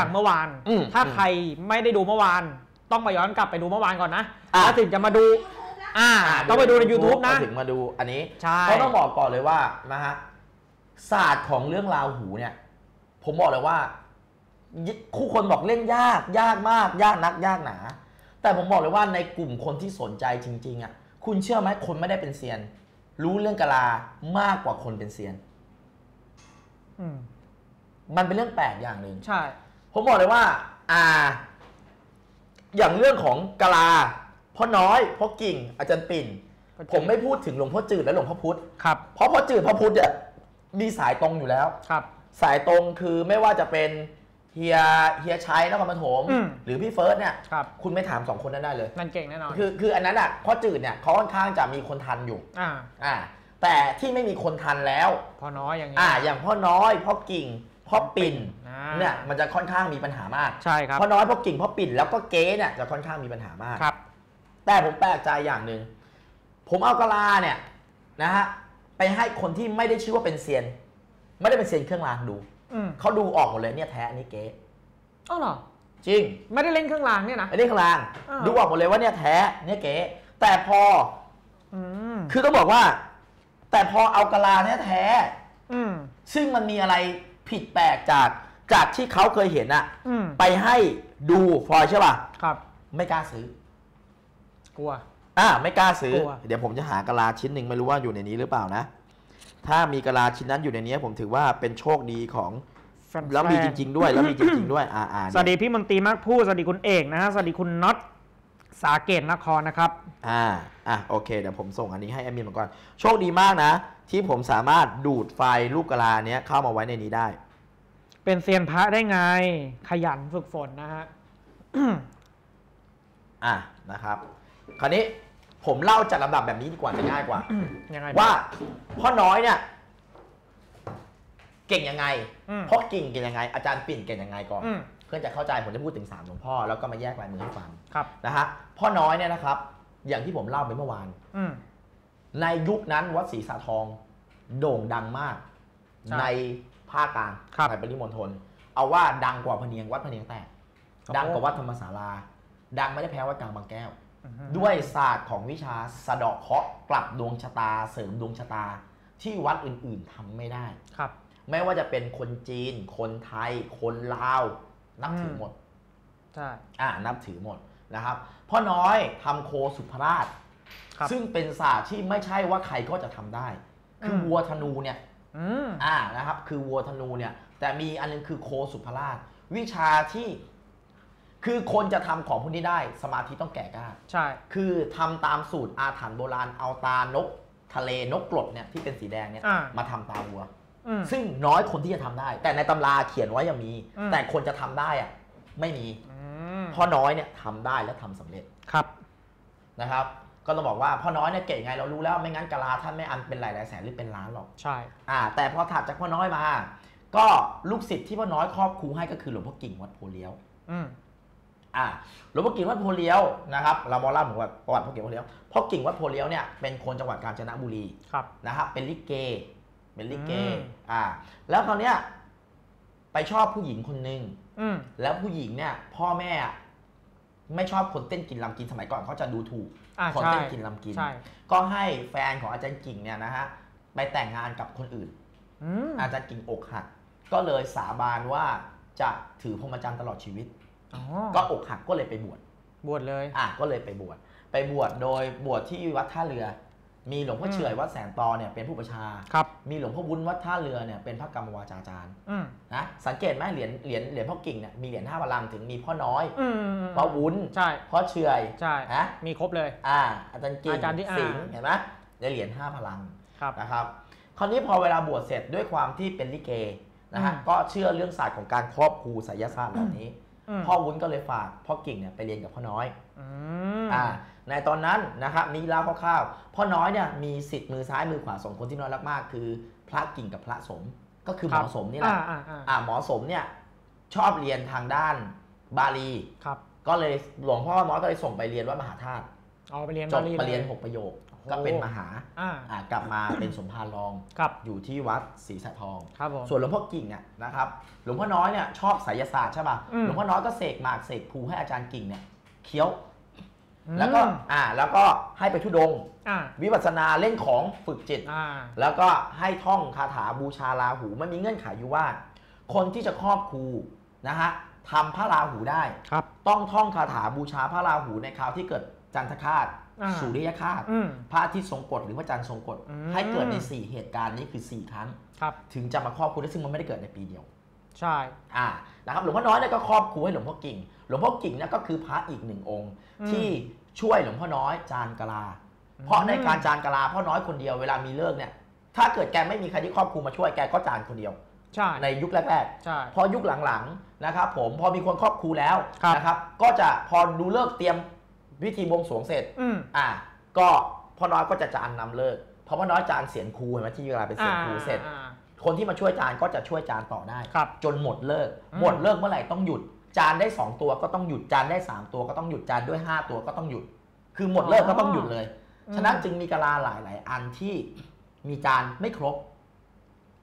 จากเมื่อวาน อืมถ้าอืมใครไม่ได้ดูเมื่อวาน ต้องไปย้อนกลับไปดูเมื่อวานก่อนนะอะ แล้วถึงจะมาดู อ่า ต้องไปดูใน YouTube นะเราถึงมาดูอันนี้ใช่เขาต้องบอกก่อนเลยว่านะฮะศาสตร์ของเรื่องราวหูเนี่ย ผมบอกเลยว่ายิคู่คนบอกเล่นยาก ยากมาก ยากนัก ยากหนา แต่ผมบอกเลยว่าในกลุ่มคนที่สนใจจริง ๆอะคุณเชื่อไหมคนไม่ได้เป็นเซียน รู้เรื่องกะลามากกว่าคนเป็นเซียน อืมมันเป็นเรื่องแปลกอย่างหนึ่ง ใช่ ผมบอกเลยว่า อ่า อย่างเรื่องของกะลาพ่อน้อยพ่อกิ่ง อาจารย์ปิ่น ผมไม่พูดถึงหลวงพ่อจืดและหลวงพ่อพุธครับเพราะพ่อจืดพ่อพุธเนี่ยมีสายตรงอยู่แล้วครับ สายตรงคือไม่ว่าจะเป็นเฮียเฮียชัยนครปฐมอืมหรือพี่เฟิร์สเนี่ยครับคุณไม่ถามสองคนนั้นได้เลยนั่นเก่งแน่นอนคือคืออันนั้นอะพ่อจืดเนี่ยเขาค่อนข้างจะมีคนทันอยู่อ่าอ่าแต่ที่ไม่มีคนทันแล้วพอน้อยอย่างนี้อ่าอย่างพ่อน้อย พ่อกิ่ง พ่อปิ่นอ่า เนี่ยมันจะค่อนข้างมีปัญหามากใช่ครับพ่อน้อยพ่อกิ่งพ่อปิ่นแล้วก็เก๊เนี่ยจะค่อนข้างมีปัญหามากครับ แต่ผมแปลกใจอย่างหนึ่งผมเอากะลาเนี่ยนะฮะไปให้คนที่ไม่ได้ชื่อว่าเป็นเซียน ไม่ได้เป็นเซียนเครื่องรางดูอืมเขาดูออกหมดเลยเนี่ยแท้อันนี้เก๊อ้าวเหรอจริง ไม่ได้เล่นเครื่องรางเนี่ยนะอันนี้เครื่องรางอ่าดูออกหมดเลยว่าเนี่ยแท้เนี่ยเก๊แต่พออืมคือต้องบอกว่า แต่พอเอากะลาเนี่ยแท้อืมซึ่งมันมีอะไรผิดแปลกจาก จากที่เขาเคยเห็นอะอืมไปให้ดูฟอยใช่ป่ะ ครับ ไม่กล้าซื้อ กลัว อ่าไม่กล้าซื้อ กลัว เดี๋ยวผมจะหากะลาชิ้นหนึ่งไม่รู้ว่าอยู่ในนี้หรือเปล่านะ ถ้ามีกะลาชิ้นนั้นอยู่ในนี้ผมถือว่าเป็นโชคดีของฟนๆแล้วมีจริง ๆ ด้วย แล้วมีจริง ๆ ด้วย อ่าอ่าสวัสดีพี่มนตรีมากพูดสวัสดีคุณเอกนะฮะสวัสดีคุณน็อตสาเกตนครนะครับ อ่าอะโอเคเดี๋ยวผมส่งอันนี้ให้แอดมินมาก่อน โชคดีมากนะ ที่ผมสามารถดูดไฟล์รูปกะลาเนี้ยเข้ามาไว้ในนี้ได้ เป็นเซียนพระได้ไง ขยันฝึกฝนนะฮะอะนะครับ คราวนี้ผมเล่าจัดลำดับแบบนี้ดีกว่าจะง่ายกว่ายังไงว่า พ่อน้อยเนี่ย เก่งยังไงอืมพ่อกิ่งเก่งยังไง อาจารย์ปิ่นเก่งยังไงก่อนอืมเพื่อนจะเข้าใจผมจะพูดถึงสามหลวงพ่อแล้วก็มาแยกลายมือให้ฟังครับนะฮะพ่อน้อยเนี่ยนะครับ อย่างที่ผมเล่าไปเมื่อวานอืมในยุคนั้นวัดศรีสาทองโด่งดังมากใช่ใน ภาคกลางครับในปริมณฑลเอาว่าดังกว่าพะเนียงวัดพะเนียงแตกครับดังกว่าวัดธรรมศาลา ดังไม่ได้แพ้วัดกลางบางแก้วอือฮึด้วยศาสตร์ของวิชาสะเดาะเคราะห์กลับดวงชะตา เสริมดวงชะตา ที่วัดอื่นๆทำไม่ได้ครับ ไม่ว่าจะเป็นคนจีน คนไทย คนลาว นับถือหมดใช่อ่านับถือหมดนะครับพ่อน้อยทำโคสุภราชครับซึ่งเป็นศาสตร์ที่ไม่ใช่ว่าใครก็จะทำได้ คืออมวัวธนูเนี่ย อืมอ่านะครับ คือวัวธนูเนี่ยแต่มีอันนึงคือโคสุภราช วิชาที่คือคนจะทำของพวกนี้ได้สมาธิต้องแก่กล้าใช่ คือทำตามสูตรอาถรรพ์โบราณเอาตานก ทะเลนกกรดเนี่ยที่เป็นสีแดงเนี่ยอ่ามาทำตาวัวอืมซึ่งน้อยคนที่จะทำได้ แต่ในตำราเขียนไว้ยังมีอืมแต่คนจะทำได้อะไม่มีอืมพ่อน้อยเนี่ยทำได้และทำสำเร็จครับนะครับ ก็ต้องบอกว่าพ่อน้อยเนี่ยเก่งไงเรารู้แล้วไม่งั้นกะลาท่านไม่อันเป็นหลายหลายๆแสนหรือเป็นล้านหรอกใช่อ่าแต่พอถัดจากพ่อน้อยมา ก็ลูกศิษย์ที่พ่อน้อยครอบครูให้ก็คือหลวงพ่อกิ่งวัดโพเลี้ยวอืมอ่าหลวงพ่อกิ่งวัดโพเลี้ยวนะครับเราบอกเล่าถึงประวัติพ่อกิ่งวัดโพเลี้ยวพ่อกิ่งวัดโพเลี้ยวเนี่ยเป็นคนจังหวัดกาญจนบุรีครับนะครับเป็นลิเก เป็นลิเกอืมอ่า แล้วคราวเนี้ยไปชอบผู้หญิงคนหนึ่งอืมแล้วผู้หญิงเนี่ย พ่อแม่ไม่ชอบคนเต้นกินลำกินสมัยก่อนเขาจะดูถูก อ่าคนใช่เต้นกินลำกิน ใช่ก็ให้แฟนของอาจารย์กิ่งเนี่ยนะฮะไปแต่งงานกับคนอื่น อืมอาจารย์กิ่งอกหัก ก็เลยสาบานว่าจะถือพรหมจรรย์ตลอดชีวิต อ๋อก็อกหักก็เลยไปบวชบวชเลย อะก็เลยไปบวชไปบวชโดยบวชที่วัดท่าเรือ มีหลวงพ่ออืมเฉอยวัดแสงตอเนี่ยเป็นผู้ประชาครับมีหลวงพ่อวุ้นวัดท่าเรือเนี่ยเป็นพระกรรมวาจาจารย์อืมนะสังเกตไหมเหรียญเหรียญเหรียญพ่อกิ่งเนี่ยมีเหรียญห้าพลังถึงมีพ่อน้อยอืมพ่อวุ้นใช่พ่อเฉอยใช่นะมีครบเลยอ่าอาจารย์กิ่งอาจารย์ที่อ่าสิงห์เห็นไหมได้เหรียญห้าพลังครับนะครับคราวนี้พอเวลาบวชเสร็จด้วยความที่เป็นลิเกนะฮะอืมก็เชื่อเรื่องศาสตร์ของการครอบครูไสยศาสตร์เหล่านี้มพ่อวุ้นก็เลยฝากพ่อกิ่งเนี่ยไปเรียนกับพ่อน้อยอืมอ่า ในตอนนั้นนะครับนี่เล่าคร่าวๆพ่อน้อยเนี่ยมีสิทธิ์มือซ้ายมือขวาสองคนที่น้อยรักมาก คือ พระกิ่งกับพระสมก็คือหมอสมนี่แหละอ่าอ่าอ่าอ่าหมอสมเนี่ยชอบเรียนทางด้านบาลีครับ ก็เลยหลวงพ่อน้อยก็เลยส่งไปเรียนวัดมหาธาตุเอาไปเรียนจบบาลีไปเรียนลหกประโยคโอ้ก็เป็นมหาอ่าอ่ากลับมาเป็นสมภารรองครับอยู่ที่วัดศรีสะทองครับผมส่วนหลวงพ่อกิ่งเนี่ยนะครับหลวงพ่อน้อยเนี่ยชอบไสยศาสตร์ใช่ป่ะอืมหลวงพ่อน้อยก็เสกหมากเสกภูให้อาจารย์กิ่งเนี่ยเคี้ยวอืม แล้วก็อ่าแล้วก็ให้ไปทุดงค์อ่า วิปัสสนาเล่นของฝึกจิต อ่า แล้วก็ให้ท่องคาถาบูชาราหูมันมีเงื่อนไขอยู่ว่า คนที่จะครอบครูนะฮะทำพระราหูได้ ครับ ต้องท่องคาถาบูชาพระราหูในคราวที่เกิดจันทคาตอ่าสุริยคาตอืมพระอาทิตย์ทรงกฎหรือพระจันทร์ทรงกฎอืม ให้เกิดใน 4 เหตุการณ์นี้คือ 4 ครั้ง ครับ ถึงจะมาครอบครูได้ซึ่งมันไม่ได้เกิดในปีเดียว ใช่ อ่า นะครับ หลวงพ่อน้อยเนี่ยก็ครอบครูให้หลวงพ่อกิ่ง หลวงพ่อกิ่งเนี่ยก็คือพระอีกหนึ่งองค์ อืมที่ ช่วยหลวงพ่อน้อยจานกะลาอืมเพราะในการจานกะลาพ่อน้อยคนเดียวเวลามีเลิกเนี่ย ถ้าเกิดแกไม่มีใครที่ครอบครูมาช่วยแกก็จานคนเดียวใช่ในยุคแรกใช่ๆพอยุคหลังๆนะครับผมพอมีคนครอบครูแล้วครับนะครับ ก็จะพอดูเลิกเตรียมพิธีบวงสรวงเสร็จอืมอ่า ก็พ่อน้อยก็จะจานนำเลิกพอพ่อน้อยจานเสียนครูเห็นไหมที่เวลาเป็นเสียนครูเสร็จอ่าคนที่มาช่วยจานก็จะช่วยจานต่อได้ครับจนหมดเลิกอืมหมดเลิกเมื่อไหร่ต้องหยุด จานได้ 2 ตัวก็ต้องหยุดจานได้ 3 ตัวก็ต้องหยุดจานด้วย 5 ตัวก็ต้องหยุด คือหมดเลิกก็ต้องหยุดเลย ฉะนั้นจึงมีกะลาหลาย ๆ อันที่มีจานไม่ครบ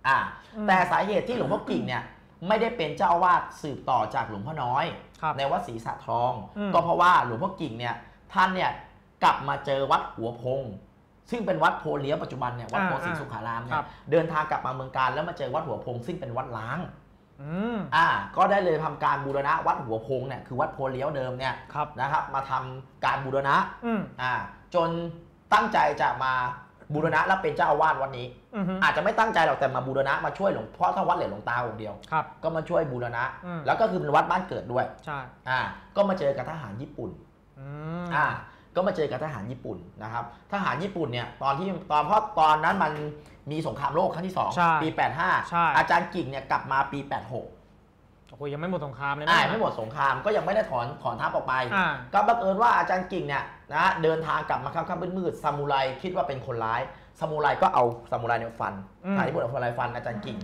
อ่าอืมแต่สาเหตุที่หลวงพ่อกิ่งเนี่ยไม่ได้เป็นเจ้าอาวาสสืบต่อจากหลวงพ่อน้อยครับในวัดศรีสะทองอืมก็เพราะว่าหลวงพ่อกิ่งเนี่ยท่านเนี่ยกลับมาเจอวัดหัวพง ซึ่งเป็นวัดโพเลี้ยวปัจจุบันเนี่ยวัดโพศรีสุขารามเนี่ครัยบเดินทางกลับมาเมืองการแล้วมาเจอวัดหัวพง ซึ่งเป็นวัดล้าง อืมอ่าก็ได้เลยทำการบูรณะวัดหัวพงเนี่ยคือวัดโพเลี้ยวเดิมเนี่ยครับนะครับ มาทำการบูรณะอืมอ่าจนตั้งใจจะมาบูรณะแล้วเป็นเจ้าอาวาสวันนี้อืมฮึอาจจะไม่ตั้งใจหรอกแต่มาบูรณะมาช่วยหลวงเพราะถ้าวัดเหรียญหลวงตาองค์เดียวครับก็มาช่วยบูรณะอืมแล้วก็คือเป็นวัดบ้านเกิดด้วย ใช่ อ่า ก็มาเจอกับทหารญี่ปุ่นอืมอ่า ก็มาเจอกับทหารญี่ปุ่นนะครับ ทหารญี่ปุ่นเนี่ยตอนที่ตอนเพราะตอนนั้นมันมีสงครามโลกครั้งที่สองใช่ปีใช่85 อาจารย์กิ่งเนี่ยกลับมาปี 86โอ้โหยังไม่หมดสงครามเลยนะอ่าไม่หมดสงครามก็ยังไม่ได้ถอนถอนทัพออกไปอ่าก็บังเอิญว่าอาจารย์กิ่งเนี่ยนะเดินทางกลับมาค่ำๆมืดๆซามูไรคิดว่าเป็นคนร้ายซามูไรก็เอาซามูไรเนี่ยฟันอืมทหารญี่ปุ่นเอาซามูไรฟันอาจารย์กิ่ง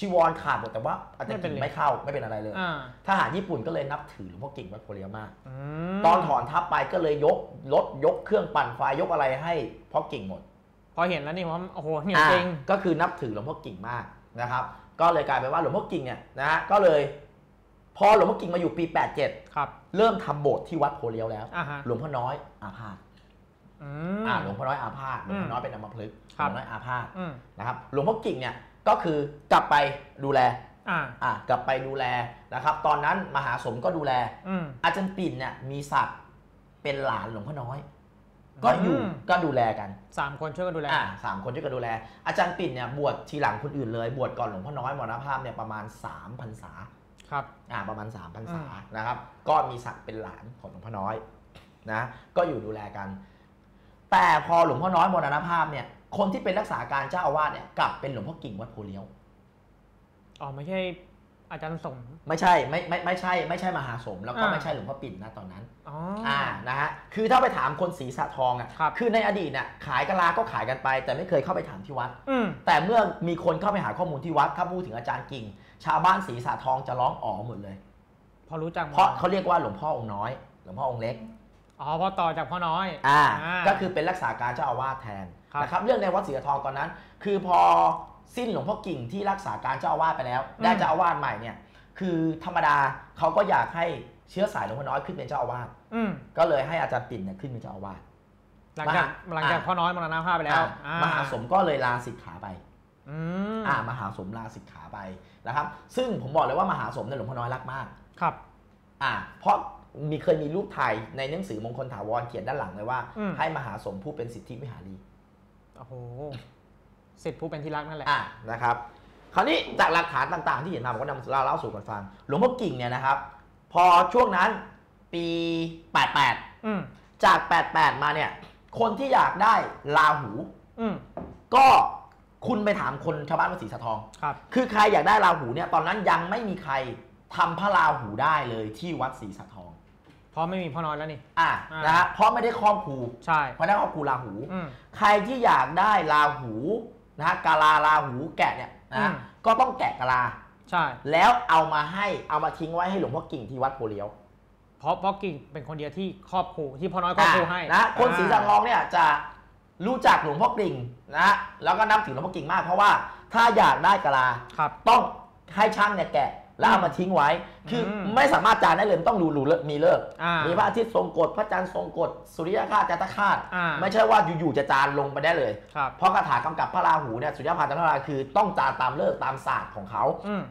ชีวรขาดหมดแต่ว่าอาจารย์กิ่งไม่เป็นไรไม่เข้าไม่เป็นอะไรเลยอ่าทหารญี่ปุ่นก็เลยนับถือหลวงพ่อกิ่งวัดโพเลียมากอืมตอนถอนทัพไปก็เลยยกรถยกเครื่องปั่นไฟยกอะไรให้พ่อกิ่งหมด พอเห็นแล้วนี่ผมโอ้โหเห็นอ่าจริงก็คือนับถือหลวงพ่อกิ่งมากนะครับ ก็เลยกลายเป็นว่าหลวงพ่อกิ่งเนี่ยนะฮะก็เลยพอหลวงพ่อกิ่งมาอยู่ปี 87 ครับ เริ่มทำโบสถ์ที่วัดโพเลียวแล้วอ่าฮะหลวงพ่อน้อยอาพาธอืมอ่าหลวงพ่อน้อยอาพาธหลวงอืพ่มอน้อยเป็นอัมพฤกษ์หครัลวบงพ่อน้อยอาพาธอืมนะครับ หลวงพ่อกิ่งเนี่ย ก็คือกลับไปดูแลอ่าอ่ากลับไปดูแลนะครับ ตอนนั้นมหาสมก็ดูแลอืมอาจารย์ปิ่นเนี่ยมีศักดิ์เป็นหลานหลวงพ่อน้อย ก็อยู่อืมก็ดูแลกันสามคนช่วยกันดูแลอ่าสามคนช่วยกันดูแล อาจารย์ปิ่นเนี่ยบวชทีหลังคนอื่นเลย บวชก่อนหลวงพ่อน้อยมรณภาพเนี่ยประมาณ3พรรษาครับอ่าประมาณ3พรรษาอืมนะครับ ก็มีศักดิ์เป็นหลานของหลวงพ่อน้อยนะ ก็อยู่ดูแลกัน แต่พอหลวงพ่อน้อยมรณภาพเนี่ย คนที่เป็นรักษาการเจ้าอาวาสเนี่ยกลับเป็นหลวงพ่อกิ่งวัดโพเลี้ยวอ๋อไม่ใช่อาจารย์สมไม่ใช่ไม่ไม่ไม่ใช่ไม่ใช่มหาสม แล้วก็อ่าไม่ใช่หลวงพ่อปิ่นนะตอนนั้นอ๋ออ่านะฮะคือถ้าไปถามคนสีสะทองอะครับคือในอดีตเนี่ยขายกะลาก็ขายกันไป แต่ไม่เคยเข้าไปถามที่วัดอืมแต่เมื่อมีคนเข้าไปหาข้อมูลที่วัดถ้าพูดถึงอาจารย์กิ่ง ชาวบ้านสีสะทองจะร้องอ๋อหมดเลยพอรู้จักหมดเพราะเขาเรียกว่าหลวงพ่อองค์น้อย หลวงพ่อองค์เล็ก อ๋อพอต่อจากพ่อน้อยอ่าอ่าก็คือเป็นรักษาการเจ้าอาวาสแทนครับนะครับเรื่องในวัดศรีสะทองตอนนั้น คือพอสิ้นหลวงพ่อกิ่งที่รักษาการเจ้าอาวาสไปแล้ว ได้เจ้าอาวาสใหม่เนี่ยคือธรรมดาเขาก็อยากให้เชื้อสายหลวงพ่อน้อยขึ้นเป็นเจ้าอาวาสอืมก็เลยให้อาจารย์ปิ่นเนี่ยขึ้นเป็นเจ้าอาวาสหลังจากมหาหลังจากอ่าพ่อน้อยมรณภาพไปแล้วอะอ่มหาสมก็เลยลาสิกขาไปอืมอ่ามหาสมลาสิกขาไปนะครับ ซึ่งผมบอกเลยว่ามหาสมเนี่ยหลวงพ่อน้อยรักมากครับ อ่า เพราะ มีเคยมีรูปถ่ายในหนังสือมงคลถาวรเขียนด้านหลังเลยว่า อืม ให้มหาสมผู้เป็นสิทธิวิหารีโอ้โหสิทธิผู้เป็นที่รักนั่นแหละ อ่านะครับ คราวนี้จากหลักฐานต่างๆ ที่เห็นมาผมก็นำเล่าเล่าสู่กันฟัง หลวงพ่อกิ่งเนี่ยนะครับ พอช่วงนั้นปี 88 อืมจาก 88 มาเนี่ย คนที่อยากได้ลาหู อืมก็คุณไปถามคนชาวบ้านวัดศรีสะทอง ครับ คือใครอยากได้ราหูเนี่ยตอนนั้นยังไม่มีใครทำพระราหูได้เลยที่วัดศรีสะทอง เพราะไม่มีพ่อน้อยแล้วนี่ อะอ่าน นะฮะเพราะไม่ได้ครอบครูใช่ไม่ได้ครอบครูราหู อืม ใครที่อยากได้ราหูนะฮะกาลาราหูแกะเนี่ยนะฮะอืม ก็ต้องแกะกาลา ใช่ แล้วเอามาให้เอามาทิ้งไว้ให้หลวงพ่อกิ่งที่วัดโพเลี้ยวเพราะเพราะกิ่งเป็นคนเดียวที่ครอบครูที่พ่อน้อยครอบครูให้อะนะคนศรีสะทองเนี่ยจะรู้จักหลวงพ่อกลิ่งนะฮะแล้วก็นับถือหลวงพ่อกลิ่งมากเพราะว่าถ้าอยากได้กะลา ครับ ต้องให้ช่างเนี่ยแกะ แล้วเอามาทิ้งไว้ คืออมไม่สามารถจานได้เลยมันต้องรู้รู้เลิกมีเลิกอ่ามีพระอาทิตย์ทรงกฎพระจันทร์ทรงกฎสุริยคราสจันทคราสอ่าไม่ใช่ว่าอยู่ๆจะจานลงไปได้เลยครับเพราะคาถากำกับพระราหูเนี่ยสุริยภาจันทราคือต้องจานตามเลิกตามศาสตร์ของเขาอืม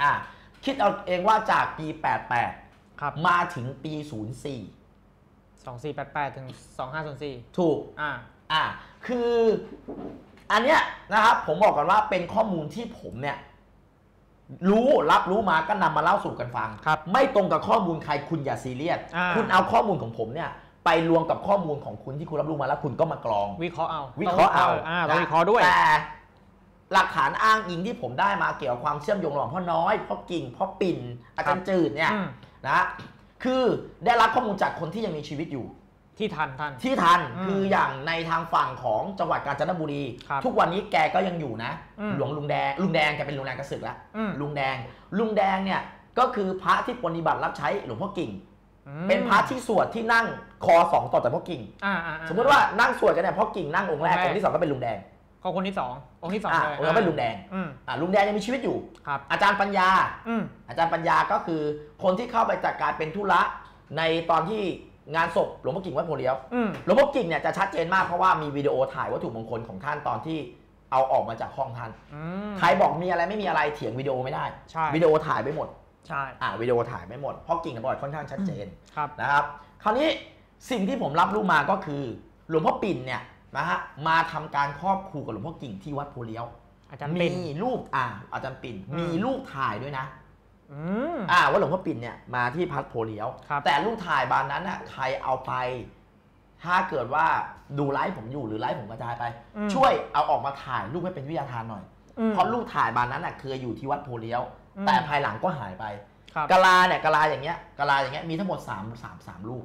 อ่าคิดเอาเองว่าจากปี 88ครับมาถึงปี 04สองสี่แปดแปดถึงสองห้าศูนย์สี่ถูกอ่าอ่าคืออันเนี้ยนะครับผมบอกกันว่าเป็นข้อมูลที่ผมเนี่ย รู้รับรู้มาก็นำมาเล่าสู่กันฟังครับไม่ตรงกับข้อมูลใครคุณอย่าซีเรียสอ่าคุณเอาข้อมูลของผมเนี่ยไปรวมกับข้อมูลของคุณที่คุณรับรู้มาแล้วคุณก็มากรอง วิเคราะห์เอา วิเคราะห์เอาอ่าต้องวิเคราะห์ด้วยแต่หลักฐานอ้างอิงที่ผมได้มาเกี่ยวกับความเชื่อมโยงระหว่างพ่อน้อยพ่อกิ่งพ่อปิ่นอาจารย์จืดเนี่ยอืมนะคือได้รับข้อมูลจากคนที่ยังมีชีวิตอยู่ ที่ทันท่าน ที่ทันอืมคืออย่างในทางฝั่งของจังหวัดกาญจนบุรี ครับทุกวันนี้แกก็ยังอยู่นะ อืม หลวงลุงแดงลุงแดงแกเป็นลุงแดงกระสึกแล้วอืมลุงแดง ลุงแดงเนี่ยก็คือพระที่ปฏิบัติรับใช้หลวงพ่อกิ่ง อืเป็นพระที่สวดที่นั่งคอสองต่อจากพ่อกิ่ง อ่าอ่าอ่ สมมติว่านั่งสวดกันเนี่ยพ่อกิ่งนั่งองค์แรกองค์แรก องค์ที่สองก็เป็นลุงแดงเขาคนที่สององค์ที่สองอ่าเลยองค์นั้นเป็นลุงแดงอืมอ่าลุงแดงยังมีชีวิตอยู่ ครับ อาจารย์ปัญญา อืมอาจารย์ปัญญาก็คือคนที่เข้าไปจัดการเป็นธุระในตอนที่ งานศพหลวงพ่อกิ่งวัดโพเลี้ยวอืมหลวงพ่อกิ่งเนี่ยจะชัดเจนมากเพราะว่ามีวิดีโอถ่ายวัตถุมงคลของท่านตอนที่เอาออกมาจากห้องท่านอืมใครบอกมีอะไรไม่มีอะไรเถียงวิดีโอไม่ได้ใช่วิดีโอถ่ายไปหมดใช่อ่าวิดีโอถ่ายไม่หมดเพราะกิ่งกับบอกค่อนข้างชัดเจนครับนะครับ คราวนี้สิ่งที่ผมรับรู้มาก็คือหลวงพ่อปิ่นเนี่ยนะฮะมาทำการครอบครูกับหลวงพ่อกิ่งที่วัดโพเลี้ยวอาจารย์มีเป็นรูปอ่าอาจารย์ปิ่นอืมมีรูปถ่ายด้วยนะ อืมอ่าว่าหลวงพ่อปิ่นเนี่ยมาที่พัดโพเลี้ยวครับแต่รูปถ่ายบานนั้นน่ะใครเอาไป ถ้าเกิดว่าดูไลฟ์ผมอยู่หรือไลฟ์ผมกระจายไปอืมช่วยเอาออกมาถ่ายรูปให้เป็นวิทยาทานหน่อยอืมเพราะรูปถ่ายบานนั้นน่ะเคยอยู่ที่วัดโพเลี้ยวอืมแต่ภายหลังก็หายไปครับกะลาเนี่ยกะลาอย่างเงี้ยกะลาอย่างเงี้ยมีทั้งหมด3ามสามสามลูก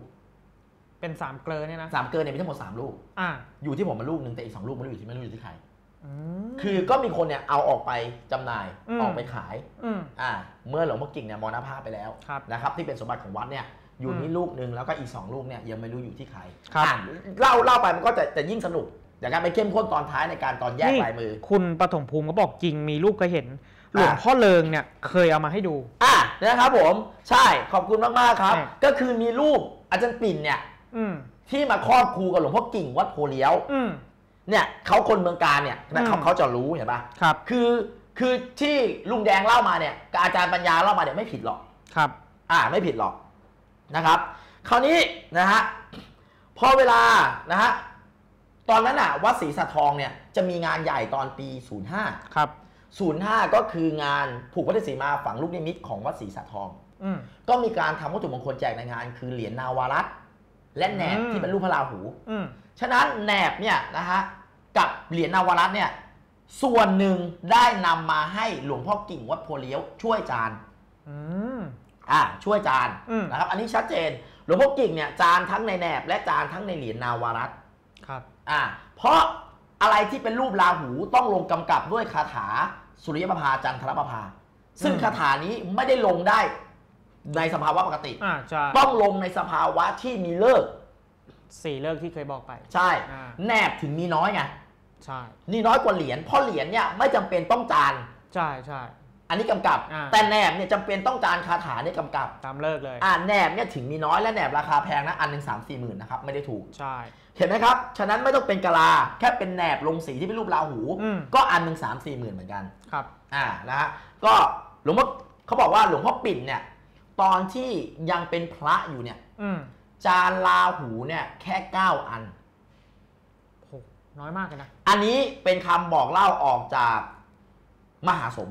เป็นสามเกลอเนี่ยนะสามเกินเนี่ยมีทั้งหมด3ลูก อ่า อยู่ที่ผมมาลูกหนึ่งแต่อีกสองลูกไม่รู้อยู่ที่ไม่รู้อยู่ที่ใครอืม คือก็มีคนเนี่ยเอาออกไปจำหน่ายอืมออกไปขายอืมอ่าเมื่อหลวงพ่อกิ่งเนี่ยมรณภาพไปแล้วครับนะครับ ที่เป็นสมบัติของวัดเนี่ยอยู่อืมนี่ลูกหนึ่งแล้วก็อีก2ลูกเนี่ยยังไม่รู้อยู่ที่ใครครับอะเล่าเล่าไปมันก็จะจะยิ่งสนุกเดี๋ยวการไปเข้มข้นตอนท้ายในการตอนแยกนี่ลายมือ คุณปฐมภูมิก็บอกจริงมีรูปเคยเห็น หลวงพ่อเลิงเนี่ยเคยเอามาให้ดู อะนะครับผม ใช่ขอบคุณมากๆครับเนี่ยก็คือมีรูปอาจารย์ปิ่นเนี่ยอืมที่มาครอบครูกับหลวงพ่อกิ่งวัดโพเลี้ยวอืม เนี่ยเขาคนเมืองการเนี่ยนะเขาอืมเขาจะรู้เห็นปะครับ คือคือที่ลุงแดงเล่ามาเนี่ยกับอาจารย์ปัญญาเล่ามาเนี่ยไม่ผิดหรอกครับ อ่าไม่ผิดหรอกนะครับ คราวนี้นะฮะพอเวลานะฮะตอนนั้นอะวัดศรีสัททองเนี่ยจะมีงานใหญ่ตอนปี 05 ครับ 05 ก็คืองานผูกวัดศรีมาฝังลูกนิมิตของวัดศรีสัททองอืมก็มีการทำวัตถุมงคลแจกในงาน คือเหรียญนาวารัต และแหนบอืมที่เป็นรูปพระราหูอืมฉะนั้นแหนบเนี่ยนะฮะกับเหรียญนาวารัตเนี่ยส่วนหนึ่งได้นำมาให้หลวงพ่อกิ่งวัดโพเลี้ยวช่วยจานอืมอ่าช่วยจานอืมนะครับอันนี้ชัดเจนหลวงพ่อกิ่งเนี่ยจานทั้งในแหนบและจานทั้งในเหรียญนาวารัตครับอ่าเพราะอะไรที่เป็นรูปราหูต้องลงกำกับด้วยคาถาสุริยประภาจันทรประภา ซึ่งอืมคาถานี้ไม่ได้ลงได้ ในสภาวะปกติ อ่าใช่ต้องลงในสภาวะที่มีเลิกษ์สี่เลิกที่เคยบอกไป ใช่ อ่าแหนบถึงมีน้อยไงใช่นี่น้อยกว่าเหรียญเพราะเหรียญเนี่ยไม่จำเป็นต้องจาน ใช่ใช่ อันนี้กำกับ อ่า แต่แหนบเนี่ยจำเป็นต้องจานคาถาเนี่ยกำกับ ตามเลิกเลย อ่าแหนบเนี่ยถึงมีน้อยและแหนบราคาแพงนะอันหนึ่งสามสี่หมื่นนะครับไม่ได้ถูก ใช่ เห็นไหมครับ ฉะนั้นไม่ต้องเป็นกะลา แค่เป็นแหนบลงสีที่เป็นรูปราหู อืม ก็อันหนึ่งสามสี่หมื่นเหมือนกัน ครับ อ่า นะฮะ ก็หลวงพ่อเขาบอกว่าหลวงพ่อปิ่นเนี่ย ตอนที่ยังเป็นพระอยู่เนี่ยอืมจานลาหูเนี่ย แค่เก้าอันโหน้อยมากเลยนะ อันนี้เป็นคำบอกเล่าออกจากมหาสม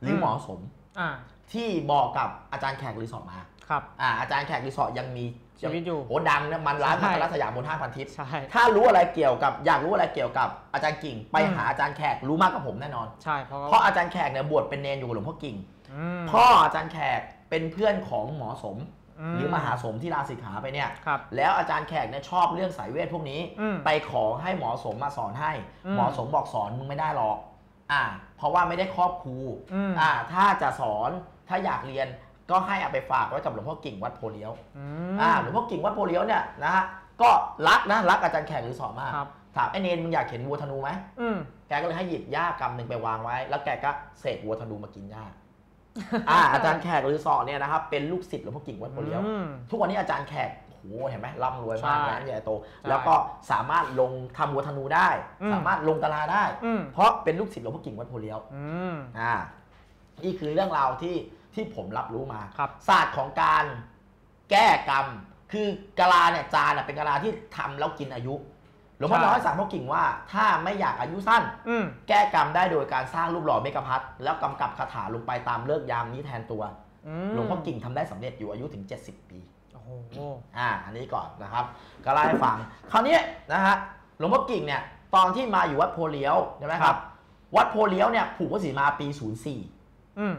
หรือหมอสมอ่าที่บอกกับอาจารย์แขกรีสอร์ทมา ครับอ่าอาจารย์แขกรีสอร์ทยังมีชีวิตอยู่โหดังนะมันร้านใช่มันรัสยามบนห้าพันทิพย์ใช่ถ้ารู้อะไรเกี่ยวกับอยากรู้อะไรเกี่ยวกับอาจารย์กิ่ง ไปอืมหาอาจารย์แขกรู้มากกว่าผมแน่นอนใช่เพราะเพราะอาจารย์แขกเนี่ยบวชเป็นเนนอยู่กับหลวงพ่อกิ่งอืมพ่ออาจารย์แขก เป็นเพื่อนของหมอสมมหรือมหาสมที่ลาสิกขาไปเนี่ยครับแล้วอาจารย์แขกเนี่ยชอบเรื่องสายเวทพวกนี้อืมไปขอให้หมอสมมาสอนให้อืมหมอสมบอกสอนมึงไม่ได้หรอก อ่า เพราะว่าไม่ได้ครอบครูอืมอ่า ถ้าจะสอน ถ้าอยากเรียน ก็ให้เอาไปฝากไว้กับหลวงพ่อกิ่งวัดโพเลี้ยวอืมอ่า หลวงพ่อกิ่งวัดโพเลี้ยวเนี่ยนะฮะ ก็รักนะรักอาจารย์แขกหรือสอนมากครับถามไอ้เนนมึงอยากเห็นวัวธนูไหมอืมแกก็เลยให้หยิบหญ้ากำหนึ่งไปวางไว้ แล้วแกก็เสกวัวธนูมากินหญ้า อ่าอาจารย์แขกหรือสอเนี่ยนะครับเป็นลูกศิษย์หลวงพ่อกิ่งวัดโพเลี้ยวอืมทุกวันนี้อาจารย์แขกโหเห็นไหมร่ำรวยมากใช่ร้านใหญ่โตใช่แล้วก็สามารถลงทำวัวธนูได้อืมสามารถลงตลาได้อืมเพราะเป็นลูกศิษย์หลวงพ่อกิ่งวัดโพเลี้ยวอืมอ่านี่คือเรื่องราวที่ที่ผมรับรู้มาครับศาสตร์ของการแก้กรรมคือกะลาเนี่ยจานอะเป็นกะลาที่ทำแล้วกินอายุ หลวงพ่อใช่น้อยสั่งพ่อกิ่งว่าถ้าไม่อยากอายุสั้นอืมแก้กรรมได้โดยการสร้างรูปหล่อเมกะพัทแล้วกำกับคาถาลงไปตามเลิกษ์ยามนี้แทนตัวอืมหลวงพ่อกิ่งทำได้สำเร็จอยู่อายุถึง 70 ปีโอ้โหอ่าอันนี้ก่อนนะครับ ก็เล่าให้ฟังคราวนี้นะฮะหลวงพ่อกิ่งเนี่ยตอนที่มาอยู่วัดโพเลี้ยวใช่ไหมครับ วัดโพเลี้ยวเนี่ยผูกพระศรีมาปี 04อืม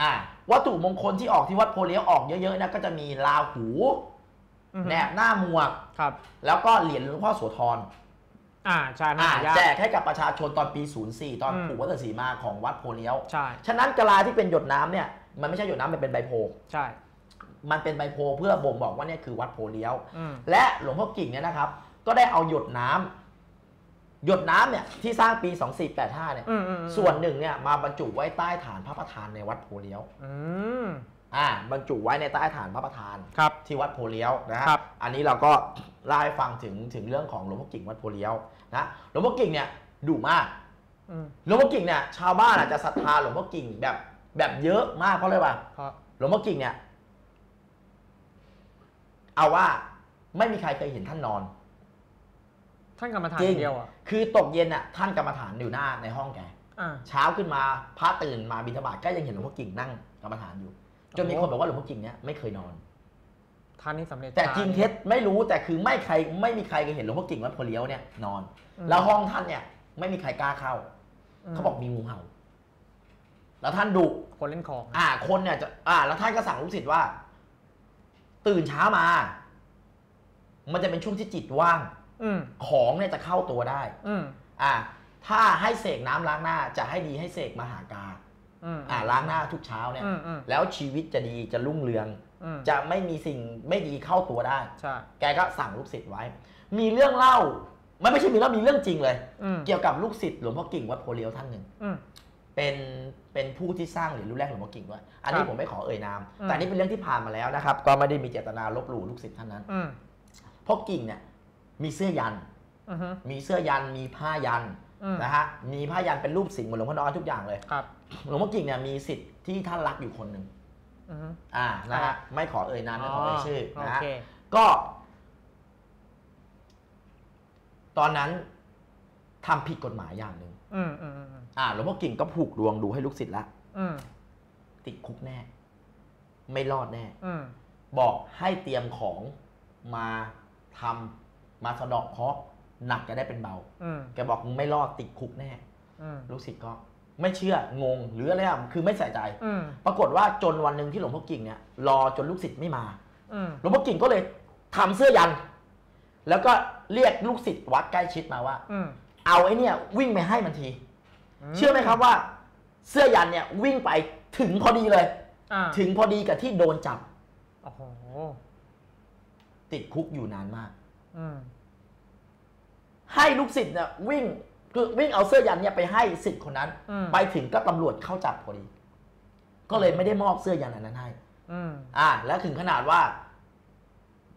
อ่าวัตถุมงคลที่ออกที่วัดโพเลี้ยวออกเยอะๆนะก็จะมีลาหูอืมแหนบหน้าหมวกครับ แล้วก็เหรียญหลวงพ่อโสธร อ่าใช่น่าอ่าหายากแจกให้กับประชาชนตอนปี 04 ตอนอืมผูกวัดศรีมาของวัดโพเลี้ยวใช่ฉะนั้นกะลาที่เป็นหยดน้ำเนี่ยมันไม่ใช่หยดน้ำมันเป็นใบโพใช่ มันเป็นใบโพเพื่อบ่งบอกว่าเนี่ยคือวัดโพเลี้ยวอืมและหลวงพ่อกิ่งเนี่ยนะครับ ก็ได้เอาหยดน้ำหยดน้ำเนี่ยที่สร้างปี 2485เนี่ยอืมอืมอืมส่วนหนึ่งเนี่ยมาบรรจุไว้ใต้ฐานพระประธานในวัดโพเลี้ยว อืมอ่าบรรจุไว้ในใต้ฐานพระประธานครับที่วัดโพเลี้ยวนะฮะครับ อันนี้เราก็เล่าให้ฟังถึงถึงเรื่องของหลวงพ่อกิ่งวัดโพเลี้ยวนะหลวงพ่อกิ่งเนี่ยดุมากอืมหลวงพ่อกิ่งเนี่ยชาวบ้านอาจจะศรัทธาหลวงพ่อกิ่งแบบแบบเยอะมากเพราะอะไรวะเพราะหลวงพ่อกิ่งเนี่ย เอาว่าไม่มีใครเคยเห็นท่านนอน ท่านกรรมฐานจริงเดียวอะคือตกเย็นอะท่านกรรมฐานอยู่หน้าในห้องแกอ่าเช้าขึ้นมาพระตื่นมาบิณฑบาตก็ยังเห็นหลวงพ่อกิ่งนั่งกรรมฐานอยู่ จนมีคนบอกว่าหลวงพ่อกิ่งเนี่ยไม่เคยนอน ท่านนี่สำเร็จแต่จริงเท็จฌไม่รู้แต่คือไม่ใครไม่มีใครเคยเห็นหลวงพ่อกิ่งวัดโพเลี้ยวเนี่ยนอนอืมแล้วห้องท่านเนี่ยไม่มีใครกล้าเข้ามเขาบอกมีงูเห่า แล้วท่านดุคนเล่นของ อ่า คนเนี่ยจะอ่า แล้วท่านก็สั่งลูกศิษย์ว่า ตื่นเช้ามา มันจะเป็นช่วงที่จิตว่างอืมของเนี่ยจะเข้าตัวได้ อืมอ่า ถ้าให้เสกน้ำล้างหน้า จะให้ดีให้เสกมหากา อืมอ่าล้างหน้าทุกเช้าเนี่ยอืมอืมแล้วชีวิตจะดีจะรุ่งเรืองอืมจะไม่มีสิ่งไม่ดีเข้าตัวได้ใช่แกก็สั่งลูกศิษย์ไว้ มีเรื่องเล่าไม่ไม่ใช่มีเล่ามีเรื่องจริงเลยอืมเกี่ยวกับลูกศิษย์หลวงพ่อกิ่งวัดโพเลียวท่านหนึ่งอืมเป็นเป็นผู้ที่สร้างเหรียญรุ่นแรกหลวงพ่อกิ่งด้วย อันนี้ครับผมไม่ขอเอ่ยนามอืมแต่อันนี่เป็นเรื่องที่ผ่านมาแล้วนะครับ ก็ไม่ได้มีเจตนาลบหลู่ลูกศิษย์ท่านนั้นอืมพ่อกิ่งเนี่ยมีเสื้อยันอือฮึมีเสื้อยันมีผ้ายันอืม นะฮะมีผ้ายันเป็นรูปสิงห์เหมือนหลวงพ่อน้อยทุกอย่างเลยครับหลวงพ่อกิ่งเนี่ยมีสิทธิ์ที่ท่านรักอยู่คนหนึ่งอือฮึอ่านะครัฮะบไม่ขอเอ่ยนามไม่ขอเอ่ยชื่อโอนะฮะเคก็ ตอนนั้นทำผิดกฎหมายอย่างหนึ่งอืมอืมอืมอืมอ่าหลวงพ่อกิ่งก็ผูกดวงดูให้ลูกศิษย์ละอืมติดคุกแน่ ไม่รอดแน่อืมบอกให้เตรียมของมาทำมาสะเดอกเคราะห์ หนักจะได้เป็นเบาอืมแกบอกมึงไม่รอดติดคุกแน่อืมลูกศิษย์ก็ไม่เชื่องงหรืออะไรอะคือไม่ใส่ใจอืมปรากฏว่าจนวันหนึ่งที่หลวงพ่อกิ่งเนี่ยรอจนลูกศิษย์ไม่มาอืมหลวงพ่อกิ่งก็เลยทำเสื้อยัน แล้วก็เรียกลูกศิษย์วัดใกล้ชิดมาว่าอืมเอาไอ้เนี่ยวิ่งไปให้มันที เชื่อไหมครับว่า เสื้อยันเนี่ยวิ่งไปถึงพอดีเลยอ่าถึงพอดีกับที่โดนจับโอ้โหติดคุกอยู่นานมากอืม ให้ลูกศิษย์เนี่ยวิ่งคือวิ่งเอาเสื้อยันเนี่ยไปให้ศิษย์คนนั้น อืม ไปถึงก็ตำรวจเข้าจับพอดี ก็เลยไม่ได้มอบเสื้อยันอันนั้นให้ อืมอ่า แล้วถึงขนาดว่า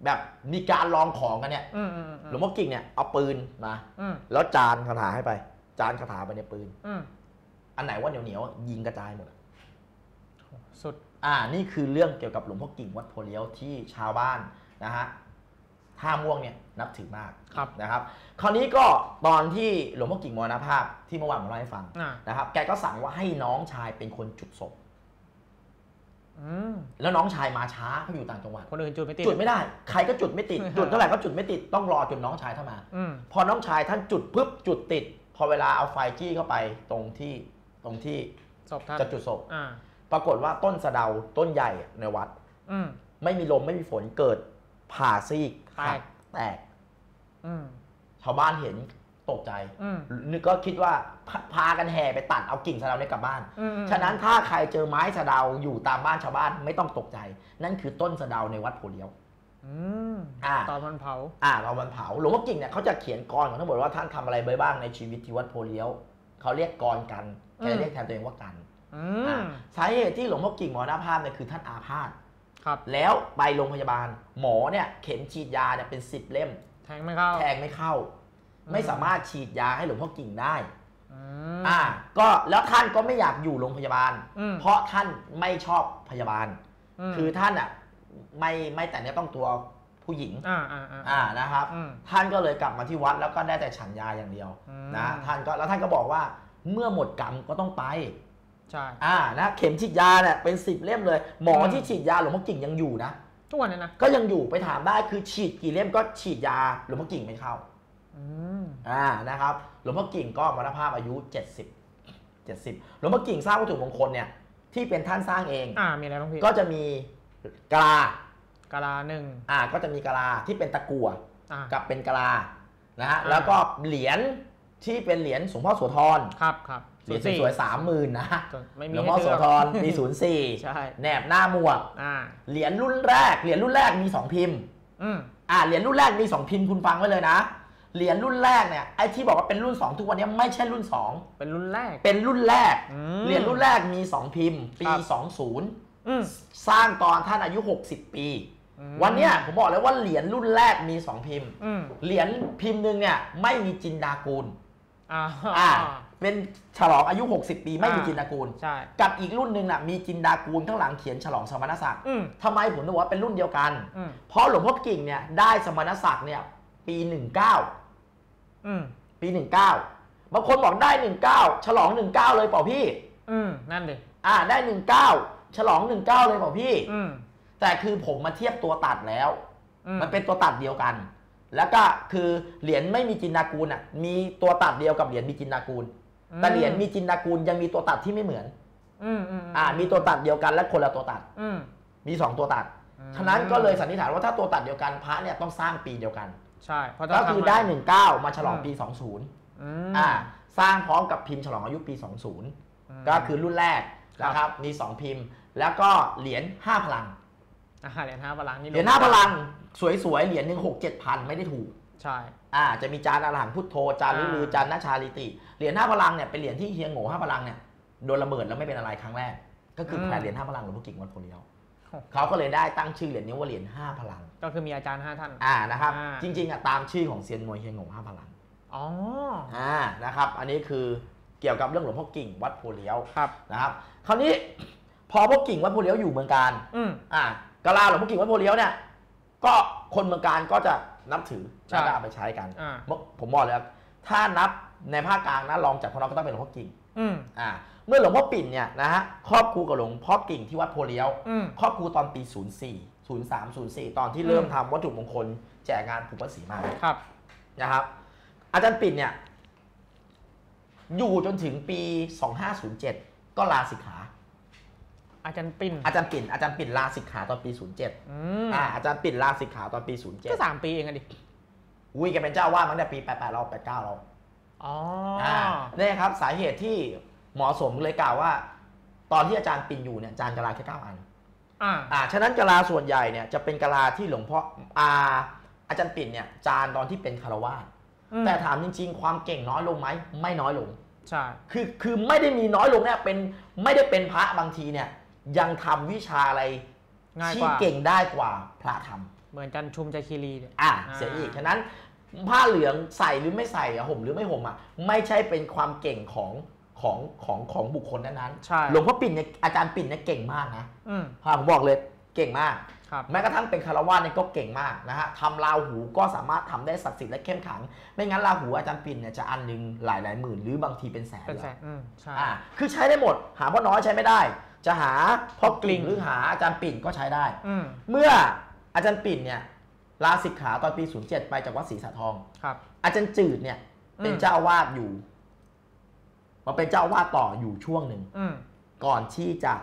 แบบมีการลองของกันเนี่ย อืมอืมอืมหลวงพ่อกิ่งเนี่ยเอาปืนมา อืมแล้วจานคาถาให้ไป จานคาถาไปในปืน อืมอันไหนว่าเหนียวเหนียวๆยิงกระจายหมดอะสุด อ่า นี่คือเรื่องเกี่ยวกับหลวงพ่อกิ่งวัดโพเลี้ยวที่ชาวบ้านนะฮะ ท่าม่วงเนี่ยนับถือมากครับนะครับ คราวนี้ก็ตอนที่หลวงพ่อกิ่งมรณภาพที่เมื่อวานผมเล่าให้ฟังอ่านะครับ แกก็สั่งว่าให้น้องชายเป็นคนจุดศพอืมแล้วน้องชายมาช้าเขาอยู่ต่างจังหวัดคนอื่นจุดไม่ติดจุดไม่ได้ใครก็จุดไม่ติดไม่ได้จุดเท่าไหร่ก็จุดไม่ติดต้องรอจนน้องชายเข้ามาอืมพอน้องชายท่านจุดปุ๊บจุดติด พอเวลาเอาไฟจี้เข้าไปตรงที่ตรงที่ศพท่านจะจุดศพอ่าปรากฏว่าต้นสะเดาต้นใหญ่ในวัดอืมไม่มีลมไม่มีฝนเกิดผ่าซีก แตกหักแตกอืมชาวบ้านเห็นตกใจอืมนึกก็คิดว่าพาพากันแห่ไปตัดเอากิ่งสะเดาเนี่ยกลับบ้านอืมอืมฉะนั้นถ้าใครเจอไม้สะเดาอยู่ตามบ้านชาวบ้านไม่ต้องตกใจ นั่นคือต้นสะเดาในวัดโพเลี้ยวออืมอ่าตอนมันเผาอ่าเราวันเผาหลวงพ่อกิ่งเนี่ยเขาจะเขียนกรของทั้งหมดว่าท่านทำอะไรไปบ้างในชีวิตที่วัดโพเลี้ยวเขาเรียกกรกันแกอืมเรียกแทนตัวเองว่ากันอือ่ามสาเหตุที่หลวงพ่อกิ่งมรณภาพเนี่ยคือท่านอาพาธ ครับแล้วไปโรงพยาบาล หมอเนี่ยเข็มฉีดยาเนี่ยเป็นสิบเล่ม แทงไม่เข้า แทงไม่เข้าอืมไม่สามารถฉีดยาให้หลวงพ่อกิ่งได้อืมอ่า ก็แล้วท่านก็ไม่อยากอยู่โรงพยาบาลอืมเพราะท่านไม่ชอบพยาบาลมคือท่านอะไม่ไม่แต่เนี้ยต้องตัวผู้หญิง อ่าอ่าอ่าอ่านะครับอืมท่านก็เลยกลับมาที่วัดแล้วก็ได้แต่ฉันยาอย่างเดียวอืมนะท่านก็แล้วท่านก็บอกว่าเมื่อหมดกรรมก็ต้องไป ใช่อ่านะเข็มฉีดยาเนี่ยเป็นสิบเล่มเลย หมออืมที่ฉีดยาหลวงพ่อกิ่งยังอยู่นะทุกวันนี้นะก็ยังอยู่ไปถามได้คือฉีดกี่เล่มก็ฉีดยาหลวงพ่อกิ่งไม่เข้าอืมอ่านะครับหลวงพ่อกิ่งก็มรณภาพอายุ 70 70หลวงพ่อกิ่งสร้างวัตถุมงคลเนี่ยที่เป็นท่านสร้างเองอ่ามีอะไรบ้างพี่ก็จะมีกะลากะลาหนึ่งอ่าก็จะมีกะลาที่เป็นตะกั่วอ่ากับเป็นกะลานะฮะอ่าแล้วก็เหรียญที่เป็นเหรียญหลวงพ่อโสธรครับครับ เหรียญสวยๆสามหมื่นนะส่วนไม่มีหลวงให้พ่อโสซื้อธรปีศูนย์สี่ใช่แนบหน้าหมวกอ่าเหรียญรุ่นแรก เหรียญรุ่นแรกมีสองพิมพ์อืมอ่าเหรียญรุ่นแรกมีสองพิมพ์คุณฟังไว้เลยนะ เหรียญรุ่นแรกเนี่ยไอ้ที่บอกว่าเป็นรุ่น2ทุกวันนี้ไม่ใช่รุ่นเป็นรุ่นแรก2เป็นรุ่นแรกอืมเหรียญรุ่นแรกมี2พิมพ์ ปีครับ20อืมสร้างตอนท่านอายุ 60 ปีอืมวันเนี้ยผมบอกเลยว่าเหรียญรุ่นแรกมี2พิมพ์อืมเหรียญพิมพ์หนึ่งเนี่ยไม่มีจินดากูลอ่าอ่า เป็นฉลองอายุ 60 ปีไม่มีอ่าจินดากูลใช่กับอีกรุ่นหนึ่งน่ะมีจินดากูลข้างหลังเขียนฉลองสมณศักดิ์อืมทำไมผมถึงบอกว่าเป็นรุ่นเดียวกันอืมเพราะหลวงพ่อกิ่งเนี่ยได้สมณศักดิ์เนี่ยปี 19อืมปี 19 บางคนบอกได้ 19 ฉลอง 19 เลยเปล่าพี่อืมนั่นดิอ่าได้ 19 ฉลอง 19 เลยเปล่าพี่อืมแต่คือผมมาเทียบตัวตัดแล้วอืมมันเป็นตัวตัดเดียวกันแล้วก็คือเหรียญไม่มีจินดากูลอะ มีตัวตัดเดียวกับเหรียญมีจินดากูล แต่เหรียญมีจินดากูลยังมีตัวตัดที่ไม่เหมือนอืมอืมอ่า มีตัวตัดเดียวกันและคนละตัวตัดอืมมี2ตัวตัดอืมฉะนั้นก็เลยสันนิษฐานว่าถ้าตัวตัดเดียวกันพระเนี่ยต้องสร้างปีเดียวกันใช่เพราะก็คือได้19มาฉลองปี20อืมอ่า สร้างพร้อมกับพิมพ์ฉลองอายุปี20มก็คือรุ่นแรกครับนะครับมี2พิมพ์ แล้วก็เหรียญ5พลังอ่าเหรียญห้าพลังนี่เหรียญ5พลัง สวยๆเหรียญหนึ่งหกเจ็ดพันไม่ได้ถูกใช่ อ่าจะมีจานอรหันต์พุทโธจานลือลืออ่าจานนาชาลิติเหรียญ5พลังเนี่ยเป็นเหรียญที่เฮียโง่5พลังเนี่ยโดนระเบิดแล้วไม่เป็นอะไรครั้งแรก ก็คือแขวนเหรียญ5พลังหลวงพ่อกิ่งวัดโพเลี้ยวเขาก็เลยได้ตั้งชื่อเหรียญนี้ว่าเหรียญ5พลัง ก็คือมีอาจารย์ห้าท่านอ่านะครับอ่าจริงๆอะตามชื่อของเซียนมวยเฮียโง่5พลังอ๋ออ่านะครับ อันนี้คือเกี่ยวกับเรื่องหลวงพ่อกิ่งวัดโพเลี้ยวครับนะครับ คราวนี้พอพ่อกิ่งวัดโพเลี้ยวอยู่เมืองการอืมอ่ากะลาหลวงพ่อกิ่งวัดโพเลี้ยวเนี่ยก็คนเมืองการก็จะ นับถือใช่แล้วก็เอาไปใช้กันอ่า ผมบอกเลยครับถ้านับในภาคกลางนะรองจากพวกเราก็ต้องเป็นหลวงพ่อกิ่งอืมอ่าเมื่อหลวงพ่อปิ่นเนี่ยนะฮะครอบครูกับหลวงพ่อกิ่งที่วัดโพเลี้ยว อืม ครอบครูตอนปี 04 03 04 ตอนที่เริ่มอืม ทำวัตถุมงคลแจกงานผูกพระศรีมาครับ นะครับ อาจารย์ปิ่นเนี่ย อยู่จนถึงปี 2507 ก็ลาสิกขา อาจารย์ปิ่นอาจารย์ปิ่นอาจารย์ปิ่นลาสิกขาตอนปี 07อืมอ่าอาจารย์ปิ่นลาสิกขาตอนปีก็สามปีเองอะดิ07อุ้ยแกเป็นเจ้าอาว่าสตั้งแต่ปี 88 เรา 89 เราอ๋ออ่าเนี่ยครับสาเหตุที่เหมาะสมเลยกล่าวว่า ตอนที่อาจารย์ปิ่นอยู่เนี่ยอาจารย์กะลาแค่9อันอ่าอ่าฉะนั้นกะลาส่วนใหญ่เนี่ยจะเป็นกะลาที่หลวงพ่ออาอาจารย์ปิ่นเนี่ยจานตอนที่เป็นคารวาสอืมแต่ถามจริง ๆ ความเก่งน้อยลงไหมไม่น้อยลงใช่คือคือไม่ได้มีน้อยลงเนี่ยเป็นไม่ได้เป็นพระบางทีเนี่ย ยังทำวิชาอะไรง่ายกที่ว่าเก่งได้กว่าพระทำเหมือนจันชุมใจคีรีเนี่ย อะอ่า เสียอีกฉะนั้นผ้าเหลืองใส่หรือไม่ใส่อะห่มหรือไม่ห่มอะไม่ใช่เป็นความเก่งของของของของบุคคลนั้นใช่ๆหลวงพ่อปิ่นเนี่ยอาจารย์ปิ่นเนี่ยเก่งมากนะอืมอะผมบอกเลยเก่งมาก ครับ แม้กระทั่งเป็นคารวาสเนี่ยก็เก่งมากนะฮะทำราหูก็สามารถทำได้ศักดิ์สิทธิ์และเข้มขลัง ไม่งั้นราหูอาจารย์ปิ่นเนี่ยจะอันหนึงหลายหลายๆหมื่นหรือบางทีเป็นแสนเป็นเลยแสนอืมใช่ อ่าคือใช้ได้หมด หาพ่อน้อยใช้ไม่ได้ จะหาพ่อกลิ่งกลิ่งหรือหาอาจารย์ปิ่นก็ใช้ได้อืมเมื่ออาจารย์ปิ่นเนี่ยลาสิกขาตอนปี 07 ไปจากวัดศรีสะทองครับ อาจารย์จืดเนี่ยเป็นอืมเจ้าอาวาสอยู่ มาเป็นเจ้าอาวาสต่ออยู่ช่วงหนึ่งอืมก่อนที่จะ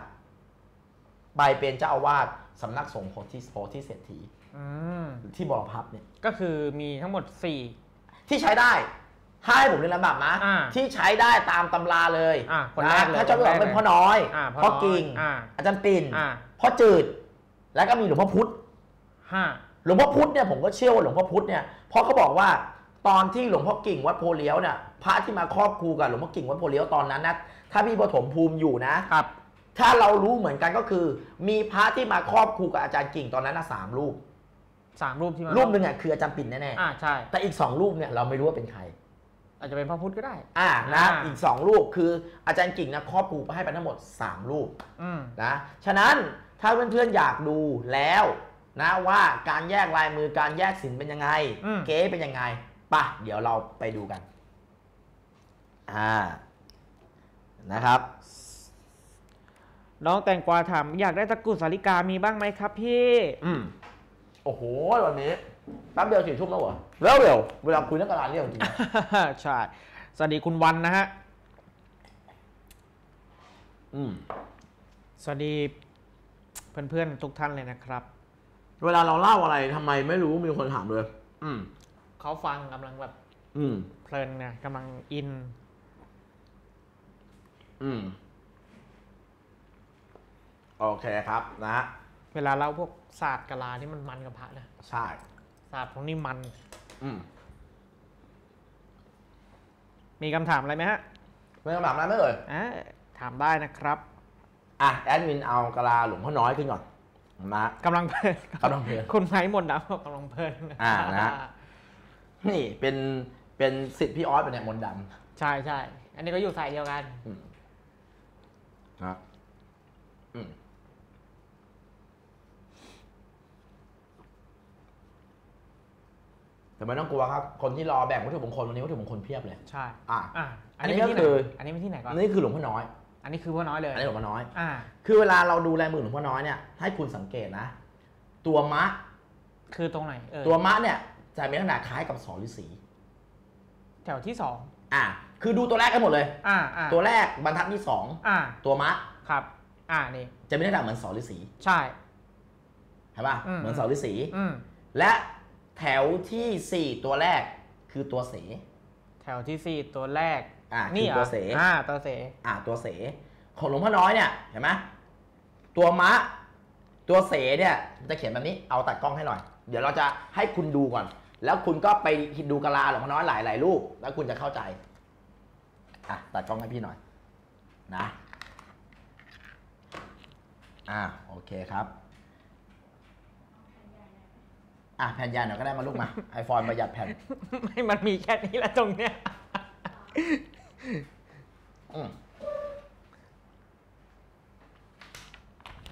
ไปเป็นเจ้าอาวาสสำนักสงฆ์โพธิโพธิเศรษฐีอืมที่บรพับเนี่ย ก็คือมีทั้งหมดสี่ที่ใช้ได้ ถ้าให้ผมเรียนลำดับนะอ่าที่ใช้ได้ตามตำราเลยอ่าคนแรกเลยถ้าเจ้าไม่บอกคนแรกเป็นพ่อน้อยอ่าพ่อพ่อน้อยกิ่งอ่าอาจารย์ปิ่นอ่า พ่อจืด แล้วก็มีหลวงพ่อพุธห้าหลวงพ่อพุธเนี่ยผมก็เชื่อว่าหลวงพ่อพุธเนี่ยเพราะเขาบอกว่าตอนที่หลวงพ่อกิ่งวัดโพเลี้ยวเนี่ยพระที่มาครอบครูกับหลวงพ่อกิ่งวัดโพเลี้ยวตอนนั้นนะถ้าพี่ปฐมภูมิอยู่นะ ครับ ถ้าเรารู้เหมือนกันก็คือ มีพระที่มาครอบครูกับอาจารย์กิ่งตอนนั้นนะสามรูปสามรูปที่มารูปหนึ่งอะคืออาจารย์ปิ่นแน่อ่าใช่ ๆแต่อีกสองรูปเนี่ยเราไม่รู้ว่าเป็นใคร อาจจะเป็นพระพุทธก็ได้ อ่านะอ่าอีกสองรูปคืออาจารย์กิ่งนะครอบครูให้ไปทั้งหมดสามรูปอืมนะฉะนั้นถ้าเพื่อนๆอยากดูแล้วนะว่าการแยกลายมือการแยกสินเป็นยังไงอืมเก๊เป็นยังไงปะเดี๋ยวเราไปดูกันอ่านะครับ น้องแตงกวาถามอยากได้ตะกรุดสาลิกามีบ้างไหมครับพี่ อืมโอ้โหวันนี้ แป๊บเดียวสี่ทุ่มแล้วเหรอแล้วเร็วเวลาคุยนักการเรื่องจริงนะใช่สวัสดีคุณวันนะฮะอืมสวัสดีเพื่อนๆทุกท่านเลยนะครับ เวลาเราเล่าอะไรทำไมไม่รู้มีคนถามเลย อืมเขาฟังกำลังแบบ อืมเพลินไงกำลังอิน อืมโอเคครับนะฮะเวลาเล่าพวกศาสตร์กะลาที่มันมันกับพระนะใช่ศา สตร์พวกนี้มัน อืมมีคำถามอะไรไหมฮะไม่ต้องถามอะไรไหมเอ่ยอ่าถามได้นะครับ อะแอดมินเอากะลาหลวงพ่อน้อยขึ้นก่อนนะกำลังเพลินกำลังเพลินคุณไม้มนต์ดำบอกกำลังเพลินอ่านะนี่เป็นเป็นสิทธิ์พี่ออสเป็นเนี่ยมนต์ดใช่ใช่อันนี้ก็อยู่สายเดียวกันำอืมนะอืม แต่ไม่ต้องกลัวครับ คนที่รอแบ่งวัตถุมงคลวันนี้วัตถุมงคลเพียบเลย ใช่ อะ อ่าอันนี้เป็ที่ไหก็คือ อันนี้เป็นที่ไหนก่อนนี่คือหลวงพ่อน้อย อันนี้คือพ่อน้อยเลย อันนี้หลวงพ่อน้อย อ่า คือเวลาเราดูลายมือหลวงพ่อน้อยเนี่ย ให้คุณสังเกตนะ ตัวมะ คือตรงไหน เออ ตัวมะเนี่ยจะมีลักษณะคล้ายกับสอฤาษีแถวที่สองอะคือดูตัวแรกกันหมดเลย อ่าอ่าตัวแรกบรรทัดที่สองอ่า ตัวมะ ครับ อ่า นี่ จะมีลักษณะเหมือนสอฤาษี ใช่ ใช่ป่ะอืมเหมือนสอฤาษีอืมและ แถวที่สี่ตัวแรกคือตัวเส แถวที่สี่ตัวแรกอ่านี่คือหรตัวเส อ่าตัวเสอะตัวเส ของหลวงพ่อน้อยเนี่ยเห็นไหมตัวมะ ตัวเสเนี่ยมันจะเขียนแบบนี้เอาตัดกล้องให้หน่อย เดี๋ยวเราจะให้คุณดูก่อน แล้วคุณก็ไปดูกะลาหลวงพ่อน้อยหลายหลายๆรูปแล้วคุณจะเข้าใจอะตัดกล้องให้พี่หน่อยนะอ่าโอเคครับ อะแผ่นใหญ่หน่อยก็ได้มาลูกมาไอโฟนประหยัดแผ่นไม่มันมีแค่นี้แหละตรงเนี้ยอืม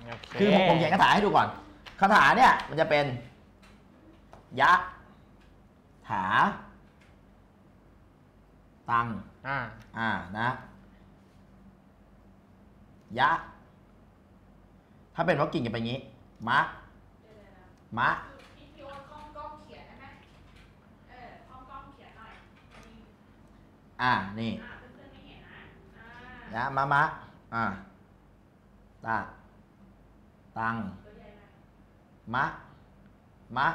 โเคือผมผมเขียนคาถาให้ดูก่อนคาถาเนี่ยมันจะเป็น ยะ ถา ตัง อ่าอ่านะ ยะ ถ้าเป็นวักกิ่งจะเป็นอย่างนี้ มะ มะ พี่พี่โอ๊ตกล้องกล้องเขียนได้ไหมเออกล้องกล้องเขียนหน่อยนี่ อ่านี่อ่าเพื่อนๆไม่เห็นนะอ่านะมะมะอ่าตาตังตัวใหญ่ไหมมะ มะ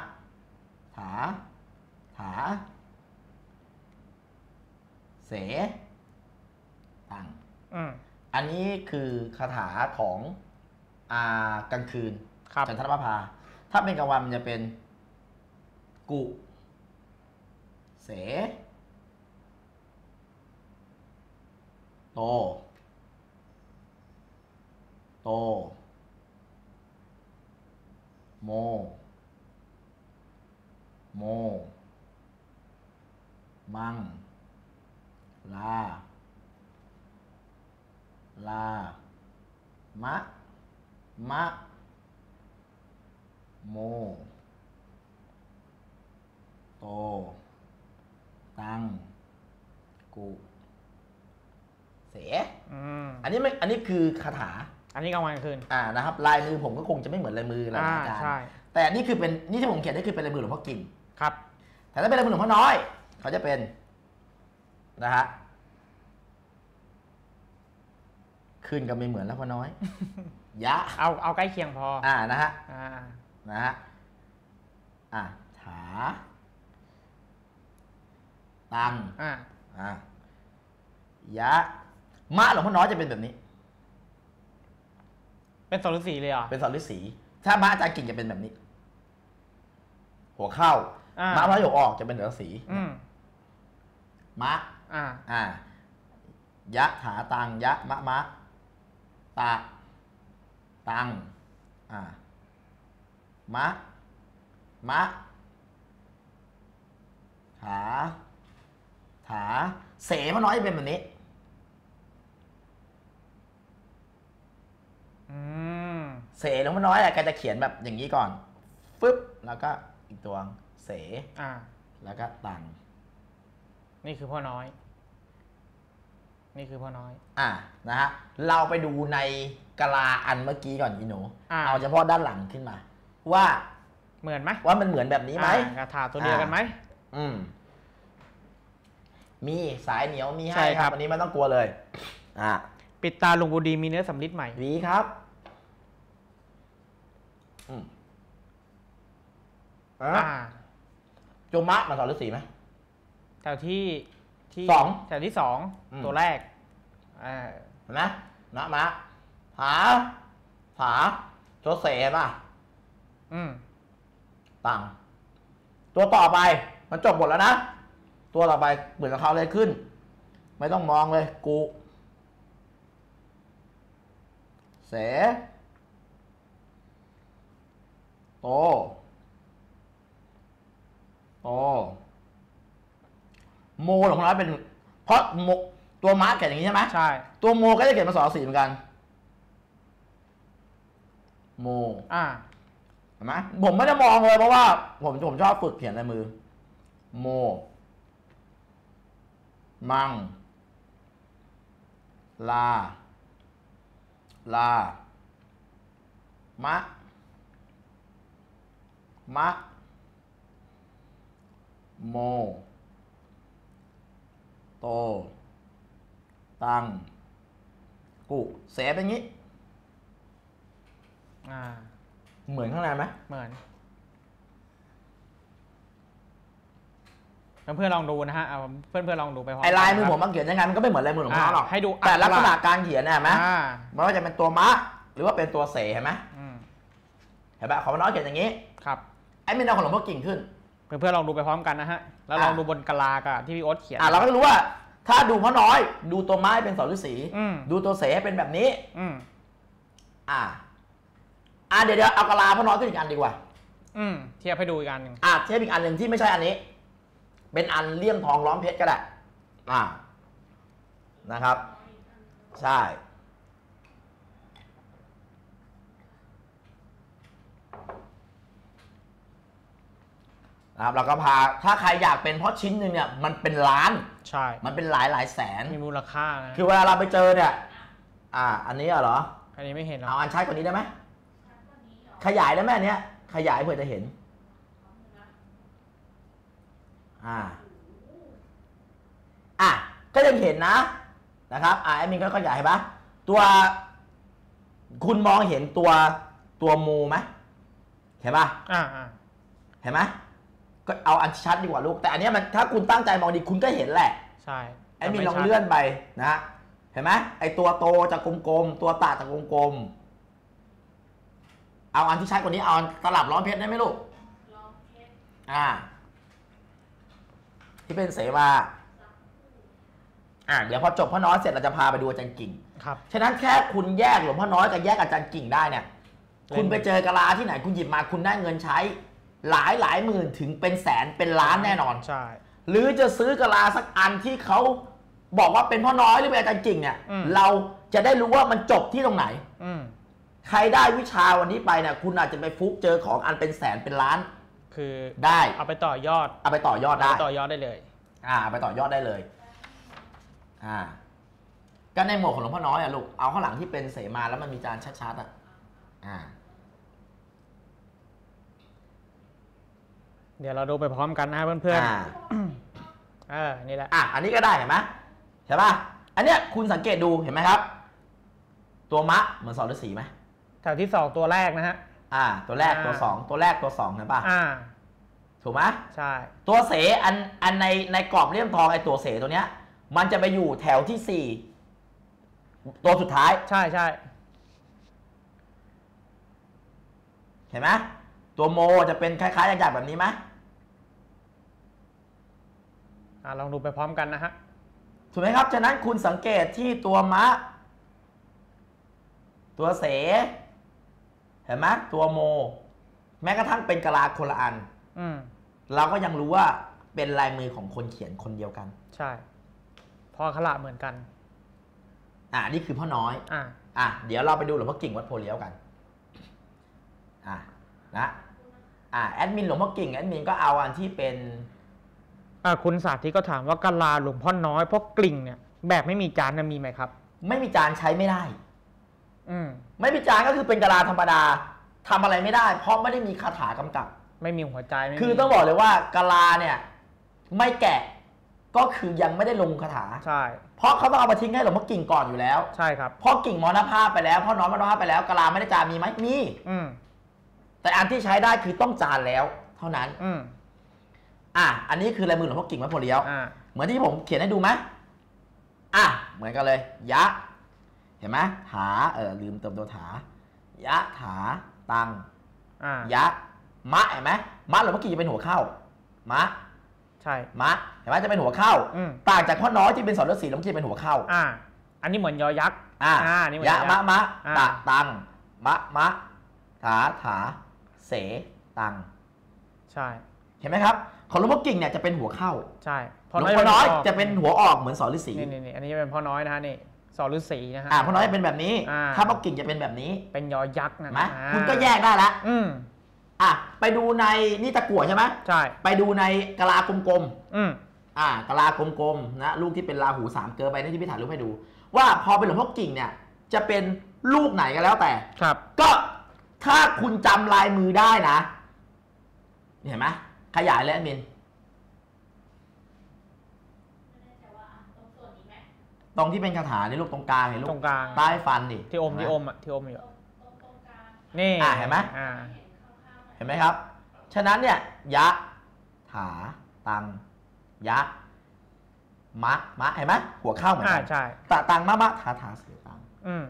ถา ถา เส ตังอืมอันนี้คือคาถาของอ่ากลางคืนครับจันทรประภา ถ้าเป็นกลางวันมันจะเป็น กุ เส โตโตโมโมมังลาล อืมอันนี้ไม่อันนี้คือคาถา อันนี้กลางวันกลางคืนอ่านะครับลายมือผมก็คงจะไม่เหมือนลายมือหลายอ่าอาจารย์ใช่แต่นี่คือเป็นนี่ที่ผมเขียนนี่คือเป็นลายมือหลวงพ่อกินครับ แต่ถ้าเป็นลายมือหลวงพ่อน้อย เขาจะเป็นนะฮะขึ้นก็ไม่เหมือนแล้วพ่อน้อยยะเอาเอาใกล้เคียงพอ อ่านะฮะอ่านะฮะอะถาตังอ่าอะยะ มะหลวงพ่อน้อยจะเป็นแบบนี้ เป็นสรุสีเลยเหรอเป็นสอนฤาษีถ้ามะอาจารย์กิ่งจะเป็นแบบนี้ หัวเข้าอ่าม มะพร้าวหยกออกจะเป็นสรสีอืม มะ อ่า อ่ายะถาตังยะมะมะตะตังอ่ามะมะถาถาเสมาน้อยจะเป็นแบบนี้ อืม เสลงมาน้อยอะแกจะเขียนแบบอย่างนี้ก่อนฟึบแล้วก็อีกตัวเสอ่า แล้วก็ตังนี่คือพ่อน้อย นี่คือพ่อน้อย อะนะฮะเราไปดูในกะลาอันเมื่อกี้ก่อนอีหนูอ่าเอาเฉพาะด้านหลังขึ้นมา ว่าเหมือนไหมว่ามันเหมือนแบบนี้ไหมอ่ากระถาตัวเดียวกันไหมอืมมีสายเหนียวมีใช่ให้คครัรับบอันนี้ไม่ต้องกลัวเลย อะ ปิดตาลุงบูดีมีเนื้อสำลิดใหม่ หวีครับอืมอะอ่าโจมะมาสอนฤาษีไหม แถวที่ที่สองแถวที่สองอืม ตัวแรกอ่าเห็นไหมนะมะหาหาโจเสป่ะอืมตังตัวต่อไป มันจบหมดแล้วนะ ตัวต่อไปเหมือนกับเขาเลยขึ้น ไม่ต้องมองเลย กู เส โต โต โมของเราเป็น เพราะโมตัวม้าเขียนอย่างนี้ใช่ไหมใช่ ตัวโมก็จะเขียนมาสอสีเหมือนกัน โม อ่าเห็นไหมผมไม่ได้มองเลยเพราะว่า ผมผมชอบฝึกเขียนในมือ โม มัง ลา ลา มะ มะ โม โต ตัง กุเสเป็นงี้ อ่า เหมือนข้างในไหมเหมือน เพื่อนๆลองดูนะฮะเอาเพื่อนๆลองดูไปพร้อมไอ้ลายมือกันผนะมมันเขียนยังไงมันก็ไม่เหมือนลายมือของเขาหรอกอ่าให้ดูแต่ลักษณะอักขระการเขียนเนี่ยเห็นไหมอ่าไม่ว่าจะเป็นตัวมะหรือว่าเป็นตัวเสเห็นไหมอืมเห็นไหมของมันน้อยเขียนอย่างนี้ครับไอ้มินเอาของหลวงพ่อกิ่งขึ้น เพื่อนๆลองดูไปพร้อมกันนะฮะแล้วอะลองดูบนกะลากับที่พี่โอ๊ตเขียนอะเราก็จะรู้ว่า ถ้าดูพ่อน้อย ดูตัวไม้เป็นสอนฤาษีอืมดูตัวเสให้เป็นแบบนี้ อืมอ่าอ่าเดี๋ยวเดี๋ยวเอากะลาพ่อน้อยขึ้นอีกอันดีกว่า อืมเทียบให้ดูอีกอันหนึ่งอ่าเทียบอีกอันหนึ่งที่ไม่ใช่อันนี้ เป็นอันเลี่ยมทองล้อมเพชรก็ได้อ่านะครับ ใช่ นะครับเราก็พาถ้าใครอยากเป็นเพราะชิ้นหนึ่งเนี่ยมันเป็นล้าน ใช่ มันเป็นหลายหลายแสน มีมูลค่านะคือเวลาเราไปเจอเนี่ย อ่า อันนี้เหรอ อันนี้ไม่เห็นหรอกเอาอันชัดกว่านี้ได้ไหมชัดกว่านี้เหรอขยายได้ไหมอันเนี้ยขยายเพื่อจะเห็น อ่าอะก็ยังเห็นนะนะครับอ่าแอดมินก็ขยายเห็นปะตัวคุณมองเห็นตัวตัวมูไหมเห็นปะอ่าอ่าเห็นไหมก็เอาอันชัดดีกว่าลูกแต่อันเนี้ยมันถ้าคุณตั้งใจมองดีคุณก็เห็นแหละ ใช่แอดมินแต่ลองชัดเลื่อนไปนะฮะเห็นไหมไอตัวโตจากกลมๆตัวตาจากกลมๆเอาอันที่ชัดกว่านี้เอาอันตลับล้อมเพชรได้ไหมลูกลองเพชรอ่า ที่เป็นเสวาอ่าเดี๋ยวพอจบพ่อน้อยเสร็จเราจะพาไปดูอาจารย์กิ่ง ครับ ฉะนั้นแค่คุณแยกหลวงพ่อน้อยกับแยกอาจารย์กิ่งได้เนี่ย เล่น คุณไปเจอกะลาที่ไหนคุณหยิบมาคุณได้เงินใช้ หลายหลายหมื่นถึงเป็นแสนเป็นล้านแน่นอน ใช่ หรือจะซื้อกะลาสักอันที่เขาบอกว่าเป็นพ่อน้อยหรือเป็นอาจารย์กิ่งเนี่ย อืม เราจะได้รู้ว่ามันจบที่ตรงไหน อืม ใครได้วิชาวันนี้ไปเนี่ยคุณอาจจะไปฟุกเจอของอันเป็นแสนเป็นล้าน คือได้ เอาไปต่อยอดเอาไปต่อยอดเอาได้ไปต่อยอดได้เลย อ่าเอาไปต่อยอดได้เลย อ่า ก็ในหมวดของหลวงพ่อน้อยอะลูก เอาข้างหลังที่เป็นเสมาแล้วมันมีจานชัดๆอะ อ่า เดี๋ยวเราดูไปพร้อมกันนะเพื่อนอ่า ๆเออนี่แหละ อะ อันนี้ก็ได้เห็นไหมใช่ป่ะ อันเนี้ยคุณสังเกตดูเห็นไหมครับ ตัวมะเหมือนสอนฤาษีไหมแถวที่สองตัวแรกนะฮะ อ่า ตัวแรกตัวสองตัวแรกตัวสองนะป่ะอ่าถูกไหมใช่ ตัวเสอันอันในในกรอบเลี่ยมทองไอตัวเสตัวเนี้ย มันจะไปอยู่แถวที่สี่ตัวสุดท้าย ใช่ใช่เห็นไหมตัวโมจะเป็นคล้ายๆอย่างแบบนี้ไหมอ่าลองดูไปพร้อมกันนะฮะถูกไหมครับ ฉะนั้นคุณสังเกตที่ตัวมะ ตัวเส เห็นไหมตัวโม แม้กระทั่งเป็นกะลาคนละอันอืมเราก็ยังรู้ว่าเป็นลายมือของคนเขียนคนเดียวกัน ใช่ พอขละเหมือนกัน อ่านี่คือพ่อน้อย อ่าอะเดี๋ยวเราไปดูหลวงพ่อกิ่งวัดโพเลี้ยวกัน อะนะอะแอดมินหลวงพ่อกิ่งแอดมินก็เอาอันที่เป็นอ่าคุณสาธิตก็ถามว่ากะลาหลวงพ่อน้อยเพราะกลิ่งเนี่ย แบบไม่มีจานนะมีไหมครับ ไม่มีจานใช้ไม่ได้อืม ไม่มีจานก็คือเป็นกะลาธรรมดาทำอะไรไม่ได้ เพราะไม่ได้มีคาถากำกับ ไม่มีหัวใจไม่มีคือต้องบอกเลยว่ากะลาเนี่ย ไม่แกะก็คือยังไม่ได้ลงคาถาใช่ เพราะเขาต้องเอามาทิ้งให้หลวงพ่อกิ่งก่อนอยู่แล้วใช่ครับเพ่อกิ่งมรณภาพไปแล้วพ่อน้องมรณภาพไปแล้วกะลาไม่ได้จานมีไหมมีอืมแต่อันที่ใช้ได้คือต้องจานแล้ว เท่านั้นอืมอะอันนี้คือลายมือหลวงพ่อกิ่งวัดโพเลี้ยวอ่าเหมือนที่ผมเขียนให้ดูไหมอะเหมือนกันเลย ยะเห็นไหมถาเออลืมเติมตัวถายะถาตังอ่ายะมะเห็นไหมมะหลวงพ่อกิ่งจะเป็นหัวเข้ามะใช่มะเห็นไหมจะเป็นหัวเข้าอืมต่างจากพ่อน้อยที่เป็นสอนฤาษีหลวงพ่อกิ่งเป็นหัวเข้าอ่า อันนี้เหมือนยอยักษ์อะอ่านี่เหมือนยะยะมะมะอ่าตะตังมะมะถาถาเสตังใช่เห็นไหมครับของหลวงพ่อกิ่งเนี่ยจะเป็นหัวเข้าใช่หลวงพ่อน้อยออกจะเป็นหัวออกเหมือนสอนฤาษีนี่นี่นี่อันนี้จะเป็นพ่อน้อยนะฮะนี่ สอนฤาษีนะฮะอ่าพ่อน้อยจะเป็นแบบนี้ อ่า ถ้าพ่อกิ่งจะเป็นแบบนี้เป็นยอยักษ์นะเห็นไหมอ่าคุณก็แยกได้ละอืมอะไปดูในนี่ตะกั่วใช่ไหมใช่ไปดูในกะลากลมอืมๆอ่ากะลากลมๆนะลูกที่เป็นราหูสามเกลือไปนี่ที่พี่ถ่ายรูปให้ดู ว่าพอเป็นหลวงพ่อกิ่งเนี่ยจะเป็นลูกไหนก็แล้วแต่ ครับ ก็ถ้าคุณจำลายมือได้นะ เห็นไหมขยายเลยแอดมิน ไม่แน่ใจว่าอะตรงส่วนนี้ไหม ตรงที่เป็นคาถาในลูกตรงกลางเห็นลูตรกงกลางใต้ฟันดิที่อมเห็นไหที่อมอะที่อมอยู่ตรงตรงตรงกลางนี่อ่าเห็นไหมอ่าเห็นข้างๆหน่อยเห็นไหมครับ ฉะนั้นเนี่ยยะถาตังยะมะมะเห็นไหมหัวเข้าเหมือนอ่ากันใช่ ตะตังมะมะถาถาเสียตังอืม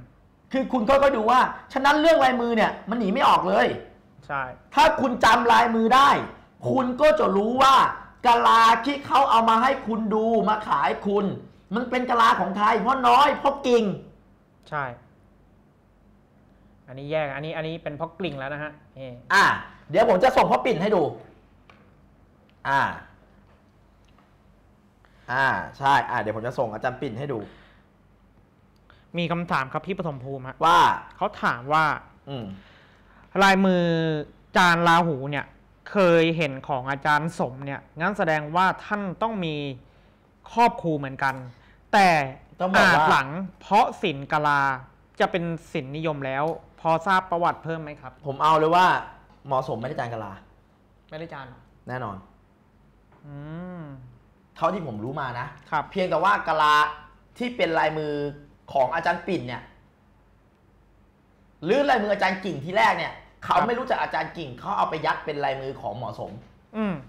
คือคุณก็ก็ดูว่า ฉะนั้นเรื่องลายมือเนี่ยมันหนีไม่ออกเลย ใช่ ถ้าคุณจำลายมือได้ คุณก็จะรู้ว่ากะลาที่เขาเอามาให้คุณดูมาขายคุณ มันเป็นกะลาของใครเพราะน้อยเพราะกิ่ง ใช่ อันนี้แยก อันนี้ อันนี้เป็นเพราะกลิ่งแล้วนะฮะนี่อะเดี๋ยวผมจะส่งพ่อปิ่นให้ดู อ่า อ่า ใช่ อ่าเดี๋ยวผมจะส่งอาจารย์ปิ่นให้ดู มีคำถามครับพี่ปฐมภูมิฮะว่า เขาถามว่า อืม ลายมือจานลาหูเนี่ย เคยเห็นของอาจารย์สมเนี่ย งั้นแสดงว่าท่านต้องมี ครอบครูเหมือนกัน แต่ต้องบอกอาจว่าหลังเพราะศิลกลาจะเป็นศิลนิยมแล้ว พอทราบประวัติเพิ่มไหมครับ ผมเอาเลยว่าเหมาะสมไม่ได้จานกะลา ไม่ได้จานหรอแน่นอน อืมเท่าที่ผมรู้มานะครับ เพียงแต่ว่ากะลาที่เป็นลายมือของอาจารย์ปิ่นเนี่ยหรือลายมืออาจารย์กิ่งที่แรกเนี่ย เขาครับไม่รู้จักอาจารย์กิ่งเขาเอาไปยัดเป็นลายมือของเหมาะสมอืม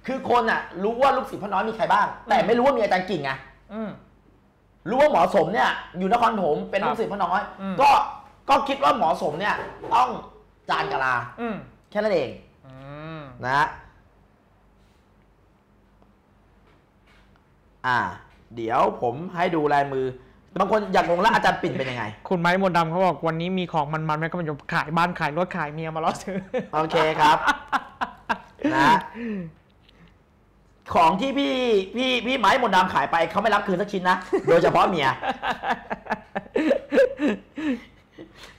คือคนอะ รู้ว่าลูกศิษย์พ่อน้อยมีใครบ้าง แต่อืมไม่รู้ว่ามีอาจารย์กิ่งไงอืมรู้ว่าหมอสมเนี่ย อยู่นครถมเป็นครับลูกศิษย์พ่อน้อยอืมก็ก็คิดว่าหมอสมเนี่ย ต้องจานกะลาอืมแค่นั้นเองอืมนะฮะอ่า เดี๋ยวผมให้ดูลายมือบางคนอยากงงแล้วอาจารย์ปิ่นเป็นยังไง คุณไม้มนต์ดำเขาบอกวันนี้มีของมันๆไหมก็มันจะขายบ้านขายรถขายเมียมาล้อซื้อ โอเคครับ นะของที่พี่พี่พี่ไม้มนต์ดำขายไปเขาไม่รับคืนสักชิ้นนะ โดยเฉพาะเมีย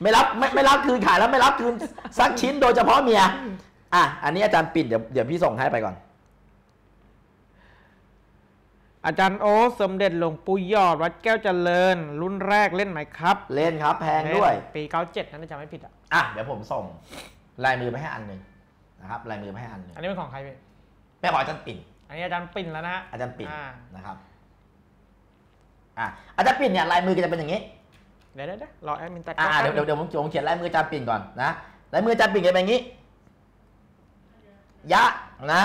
ไม่รับไม่ไม่รับคืนขายแล้วไม่รับคืนสักชิ้นโดยเฉพาะเมีย อะ อันนี้อาจารย์ปิ่นเดี๋ยวเดี๋ยวพี่ส่งให้ไปก่อน อาจารย์โอ๊ตสมเด็จหลวงปู่ยอดวัดแก้วเจริญ รุ่นแรกเล่นไหมครับ เล่นครับ แพงด้วย ปี97นั่นจะไม่ผิดอะ อะเดี๋ยวผมส่งลายมือไปให้อันหนึ่ง นะครับลายมือไปให้อันหนึ่งอันนี้เป็นของใครพี่แม่ขออาจารย์ปิ่น อันนี้อาจารย์ปิ่นแล้วนะฮะอาจารย์ปิ่นอ่านะครับอะอาจารย์ปิ่นเนี่ยลายมือก็จะเป็นอย่างนี้เดี๋ยวเดี๋ยวเดี๋ยวรอแอดมินตัดอ่าเดี๋ยวเดี๋ยวเดี๋ยวผมผมเขียนลายมืออาจารย์ปิ่นก่อนนะลายมืออาจารย์ปิ่นจะเป็นอย่างนี้ยะนะ